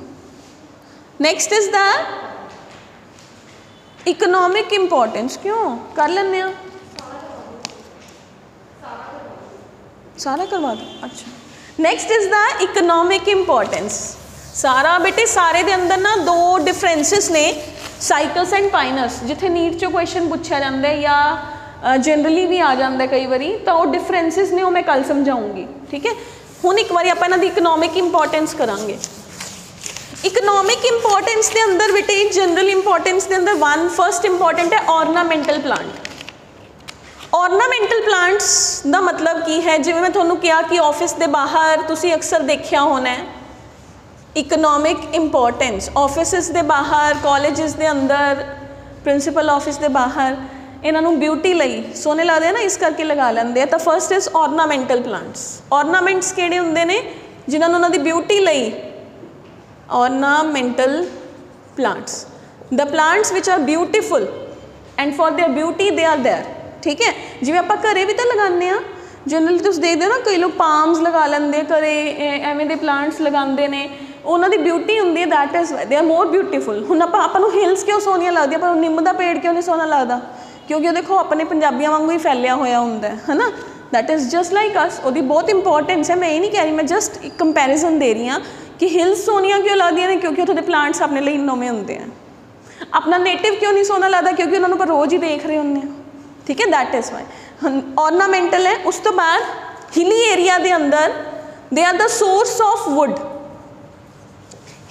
next is the economic importance ਕਿਉਂ ਕਰ ਲੈਂਦੇ ਆ ਸਾਰਾ ਕਰਵਾ ਦੋ ਅੱਛਾ next is the economic importance ਸਾਰਾ ਬੇਟੇ ਸਾਰੇ ਦੇ ਅੰਦਰ ਨਾ ਦੋ ਡਿਫਰੈਂਸਸ ਨੇ ਸਾਈਕਲਸ ਐਂਡ ਪਾਈਨਸ ਜਿੱਥੇ ਨੀਟ ਚੋਂ ਕੁਐਸਚਨ ਪੁੱਛਿਆ ਜਾਂਦਾ ਹੈ ਜਾਂ ਜਨਰਲੀ ਵੀ ਆ ਜਾਂਦਾ ਕਈ ਵਾਰੀ ਤਾਂ ਉਹ ਡਿਫਰੈਂਸਸ ਨੇ ਉਹ ਮੈਂ ਕੱਲ ਸਮਝਾਉਂਗੀ ਠੀਕ ਹੈ ਹੁਣ ਇੱਕ ਵਾਰੀ ਆਪਾਂ ਇਹਨਾਂ ਦੀ ਇਕਨੋਮਿਕ ਇੰਪੋਰਟੈਂਸ ਕਰਾਂਗੇ ਇਕਨੋਮਿਕ ਇੰਪੋਰਟੈਂਸ ਦੇ ਅੰਦਰ ਬੇਟੇ ਜਨਰਲ ਇੰਪੋਰਟੈਂਸ ਦੇ ਅੰਦਰ ਵਨ ਫਰਸਟ ਇੰਪੋਰਟੈਂਟ ਹੈ ਔਰਨਾਮੈਂਟਲ ਪਲਾਂਟ ਔਰਨਾਮੈਂਟਲ ਪਲਾਂਟਸ ਦਾ ਮਤਲਬ ਕੀ ਹੈ? ਜਿਵੇਂ ਮੈਂ ਤੁਹਾਨੂੰ ਕਿਹਾ ਕਿ ਆਫਿਸ ਦੇ ਬਾਹਰ ਤੁਸੀਂ ਅਕਸਰ ਦੇਖਿਆ ਹੋਣਾ ਹੈ। ਇਕਨੋਮਿਕ ਇੰਪੋਰਟੈਂਸ ਆਫਿਸਿਸ ਦੇ ਬਾਹਰ ਕਾਲਜਸ ਦੇ ਅੰਦਰ ਪ੍ਰਿੰਸੀਪਲ ਆਫਿਸ ਦੇ ਬਾਹਰ, ਇਹਨਾਂ ਨੂੰ ਬਿਊਟੀ ਲਈ ਸੋਹਣੇ ਲੱਗਦੇ ਆ ਨਾ, ਇਸ ਕਰਕੇ ਲਗਾ ਲੈਂਦੇ ਆ। ਤਾਂ first is ornamental plants ornaments ਕਿਹੜੇ ਹੁੰਦੇ ਨੇ? ਜਿਨ੍ਹਾਂ ਨੂੰ ਉਹਨਾਂ ਦੀ ਬਿਊਟੀ ਲਈ ornamental plants the plants which are beautiful and for their beauty they are there, ਠੀਕ ਹੈ? ਜਿਵੇਂ ਆਪਾਂ ਘਰੇ ਵੀ ਤਾਂ ਲਗਾਉਂਦੇ ਆ ਜਨਰਲੀ ਤੁਸੀਂ ਦੇਖਦੇ ਹੋ ਨਾ, ਕਈ ਲੋਕ ਪਾਮਸ ਲਗਾ ਲੈਂਦੇ ਆ ਘਰੇ ਐਵੇਂ ਦੇ ਪਲਾਂਟਸ ਲਗਾਉਂਦੇ ਨੇ। ਉਹਨਾਂ ਦੀ ਬਿਊਟੀ ਹੁੰਦੀ ਹੈ that is why they are more beautiful ਹੁਣ ਆਪਾਂ ਆਪਾਂ ਨੂੰ ਹਿਲਸ ਕਿਉਂ ਸੋਹਣੀਆਂ ਲੱਗਦੀਆਂ? ਪਰ ਉਹ ਨਿੰਮ ਦਾ ਪੇੜ ਕਿਉਂ ਨਹੀਂ ਸੋਹਣਾ ਲੱਗਦਾ? ਕਿਉਂਕਿ ਉਹ ਦੇਖੋ, ਆਪਣੇ ਪੰਜਾਬੀਆਂ ਵਾਂਗੂ ਹੀ ਫੈਲਿਆ ਹੋਇਆ ਹੁੰਦਾ ਹੈ, ਹਨਾ? That is just like us. ਉਹਦੀ ਬਹੁਤ ਇੰਪੋਰਟੈਂਸ ਹੈ। ਮੈਂ ਇਹ ਨਹੀਂ ਕਹਿ ਰਹੀ, ਮੈਂ ਜਸਟ ਇੱਕ ਕੰਪੈਰੀਜ਼ਨ ਦੇ ਰਹੀ ਹਾਂ ਕਿ ਹਿਲਸ ਸੋਹਣੀਆਂ ਕਿਉਂ ਲੱਗਦੀਆਂ ਨੇ, ਕਿਉਂਕਿ ਉੱਥੋਂ ਦੇ ਪਲਾਂਟਸ ਆਪਣੇ ਲਈ ਨਵੇਂ ਹੁੰਦੇ ਆ। ਆਪਣਾ ਨੇਟਿਵ ਕਿਉਂ ਨਹੀਂ ਸੋਹਣਾ ਲੱਗਦਾ, ਕਿਉਂਕਿ ਉਹਨਾਂ ਨੂੰ ਆਪਾਂ ਰੋਜ਼ ਹੀ ਦੇਖ ਰਹੇ ਹੁੰਦੇ ਆ। ਠੀਕ ਹੈ, that is why ਔਰਨਾਮੈਂਟਲ ਹੈ। ਉਸ ਤੋਂ ਬਾਅਦ ਹਿਲੀ ਏਰੀਆ ਦੇ ਅੰਦਰ they are the source of wood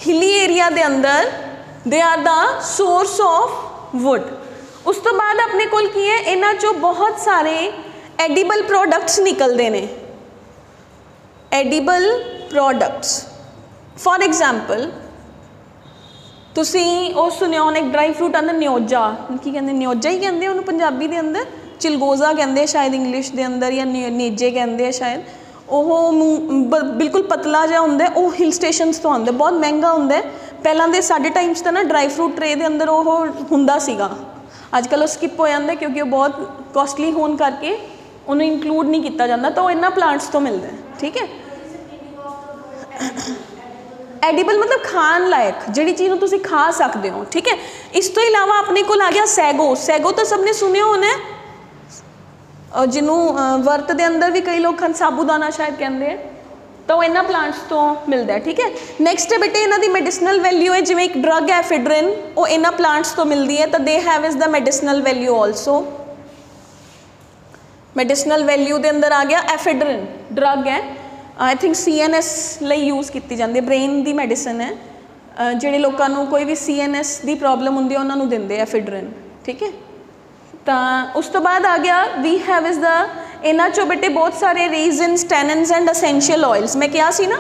hilly area ਦੇ ਅੰਦਰ they are the source of wood ਉਸ ਤੋਂ ਬਾਅਦ ਆਪਣੇ ਕੋਲ ਕੀ ਹੈ? ਇਹਨਾਂ ਚੋਂ ਬਹੁਤ ਸਾਰੇ ਐਡੀਬਲ ਪ੍ਰੋਡਕਟਸ ਨਿਕਲਦੇ ਨੇ। ਐਡੀਬਲ ਪ੍ਰੋਡਕਟਸ ਫੋਰ ਐਗਜ਼ਾਮਪਲ ਤੁਸੀਂ ਉਹ ਸੁਣਿਆ ਹੋਣਾ ਇੱਕ ਡਰਾਈ ਫਰੂਟ ਆਂਦਾ ਨਿਓਜਾ ਕੀ ਕਹਿੰਦੇ? ਨਿਓਜਾ ਹੀ ਕਹਿੰਦੇ ਉਹਨੂੰ ਪੰਜਾਬੀ ਦੇ ਅੰਦਰ। ਚਿਲਗੋਜ਼ਾ ਕਹਿੰਦੇ ਸ਼ਾਇਦ ਇੰਗਲਿਸ਼ ਦੇ ਅੰਦਰ ਜਾਂ ਨੀ- ਨੀਜੇ ਕਹਿੰਦੇ ਆ ਸ਼ਾਇਦ। ਉਹ ਬ- ਬਿਲਕੁਲ ਪਤਲਾ ਜਿਹਾ ਹੁੰਦਾ, ਉਹ ਹਿਲ ਸਟੇਸ਼ਨਸ ਤੋਂ ਆਉਂਦਾ। ਬਹੁਤ ਮਹਿੰਗਾ ਹੁੰਦਾ। ਪਹਿਲਾਂ ਦੇ ਸਾਡੇ ਟਾਈਮਸ ਤਾਂ ਨਾ ਡਰਾਈ ਫਰੂਟ ਟਰੇ ਦੇ ਅੰਦਰ ਉਹ ਹੁੰਦਾ ਸੀਗਾ। ਅੱਜ ਕੱਲ੍ਹ ਉਹ ਸਕਿਪ ਹੋ ਜਾਂਦਾ ਕਿਉਂਕਿ ਉਹ ਬਹੁਤ ਕਾਸਟਲੀ ਹੋਣ ਕਰਕੇ ਉਹਨੂੰ ਇਨਕਲੂਡ ਨਹੀਂ ਕੀਤਾ ਜਾਂਦਾ ਤਾਂ ਉਹ ਇਹਨਾਂ ਪਲਾਂਟਸ ਤੋਂ ਮਿਲਦਾ ਠੀਕ ਹੈ? ਐਡੀਬਲ ਮਤਲਬ ਖਾਣ ਲਾਇਕ, ਜਿਹੜੀ ਚੀਜ਼ ਨੂੰ ਤੁਸੀਂ ਖਾ ਸਕਦੇ ਹੋ, ਠੀਕ ਹੈ? ਇਸ ਤੋਂ ਇਲਾਵਾ ਆਪਣੇ ਕੋਲ ਆ ਗਿਆ ਸੈਗੋ। ਸੈਗੋ ਤਾਂ ਸਭ ਨੇ ਸੁਣਿਆ ਹੋਣਾ ਜਿਹਨੂੰ ਵਰਤ ਦੇ ਅੰਦਰ ਵੀ ਕਈ ਲੋਕ ਖਨ ਸਾਬੂਦਾਨਾ ਸ਼ਾਇਦ ਕਹਿੰਦੇ ਆ ਤਾਂ ਉਹ ਇਹਨਾਂ ਪਲਾਂਟਸ ਤੋਂ ਮਿਲਦਾ ਠੀਕ ਹੈ? ਨੈਕਸਟ ਹੈ ਬੇਟੇ, ਇਹਨਾਂ ਦੀ ਮੈਡੀਸਨਲ ਵੈਲਿਊ ਹੈ, ਜਿਵੇਂ ਇੱਕ ਡਰੱਗ ਹੈ ਐਫਿਡਰਿਨ, ਉਹ ਇਹਨਾਂ ਪਲਾਂਟਸ ਤੋਂ ਮਿਲਦੀ ਹੈ, ਤਾਂ ਦੇ ਹੈਵ ਇਸ ਦਾ medicinal value also medicinal value ਦੇ ਅੰਦਰ ਆ ਗਿਆ ਐਫਿਡਰਿਨ ਡਰੱਗ ਹੈ। ਆਈ ਥਿੰਕ ਸੀਐਨਐਸ ਲਈ ਯੂਜ਼ ਕੀਤੀ ਜਾਂਦੀ ਹੈ। ਬ੍ਰੇਨ ਦੀ ਮੈਡੀਸਨ ਹੈ। ਜਿਹੜੇ ਲੋਕਾਂ ਨੂੰ ਕੋਈ ਵੀ ਸੀਐਨਐਸ ਦੀ ਪ੍ਰੋਬਲਮ ਹੁੰਦੀ ਹੈ, ਉਹਨਾਂ ਨੂੰ ਦਿੰਦੇ ਆ ਐਫਿਡਰਿਨ ਠੀਕ ਹੈ? ਤਾਂ ਉਸ ਤੋਂ ਬਾਅਦ ਆ ਗਿਆ ਵੀ ਹੈਵ ਇਜ਼ ਦਾ ਇਹਨਾਂ ਚੋਂ ਬੇਟੇ ਬਹੁਤ ਸਾਰੇ resins tannins and essential oils ਮੈਂ ਕਿਹਾ ਸੀ ਨਾ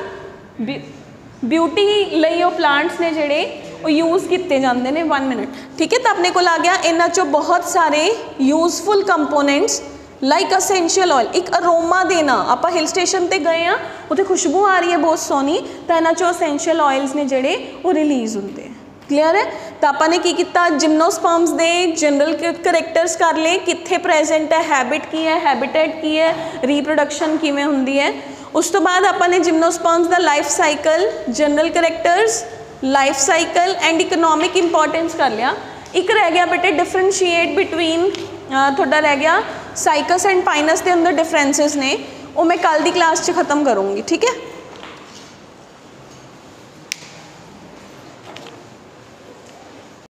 ਬਿਊਟੀ ਲਈ ਉਹ ਪਲਾਂਟਸ ਨੇ ਜਿਹੜੇ, ਉਹ ਯੂਜ਼ ਕੀਤੇ ਜਾਂਦੇ ਨੇ। 1 ਮਿੰਟ ਠੀਕ ਹੈ? ਤਾਂ ਆਪਣੇ ਕੋਲ ਆ ਗਿਆ, ਇਹਨਾਂ ਚੋਂ ਬਹੁਤ ਸਾਰੇ useful components like essential oil ਇੱਕ ਅਰੋਮਾ ਦੇਣਾ। ਆਪਾਂ ਹਿਲ ਸਟੇਸ਼ਨ ਤੇ ਗਏ ਆ ਉੱਥੇ ਖੁਸ਼ਬੂ ਆ ਰਹੀ ਹੈ, ਬਹੁਤ ਸੋਹਣੀ। ਤਾਂ ਇਹਨਾਂ ਚੋਂ ਅਸੈਂਸ਼ੀਅਲ ਆਇਲਸ ਨੇ ਜਿਹੜੇ, ਉਹ ਰਿਲੀਜ਼ ਹੁੰਦੇ ਆ। ਕਲੀਅਰ ਹੈ? ਤਾਂ ਆਪਾਂ ਨੇ ਕੀ ਕੀਤਾ? ਜਿਮਨੋਸਪਰਮਸ ਦੇ ਜਨਰਲ ਕਰੈਕਟਰਸ ਕਰ ਲਏ। ਕਿੱਥੇ ਪ੍ਰੈਜ਼ੈਂਟ ਹੈ ਹੈਬਿਟ ਕੀ ਹੈ ਹੈਬਿਟੇਟ ਕੀ ਹੈ ਰੀਪਰੋਡਕਸ਼ਨ ਕਿਵੇਂ ਹੁੰਦੀ ਹੈ। ਉਸ ਤੋਂ ਬਾਅਦ ਆਪਾਂ ਨੇ gymnosperms the life cycle general characters life cycle and economic importance ਕਰ ਲਿਆ। ਇੱਕ ਰਹਿ ਗਿਆ ਬੇਟੇ ਡਿਫਰੈਂਸ਼ੀਏਟ ਬਿਟਵੀਨ ਤੁਹਾਡਾ ਰਹਿ ਗਿਆ ਸਾਈਕਸ ਐਂਡ ਪਾਈਨਸ ਦੇ ਅੰਦਰ ਡਿਫਰੈਂਸਸ ਨੇ, ਉਹ ਮੈਂ ਕੱਲ ਦੀ ਕਲਾਸ 'ਚ ਖਤਮ ਕਰੂੰਗੀ, ਠੀਕ ਹੈ?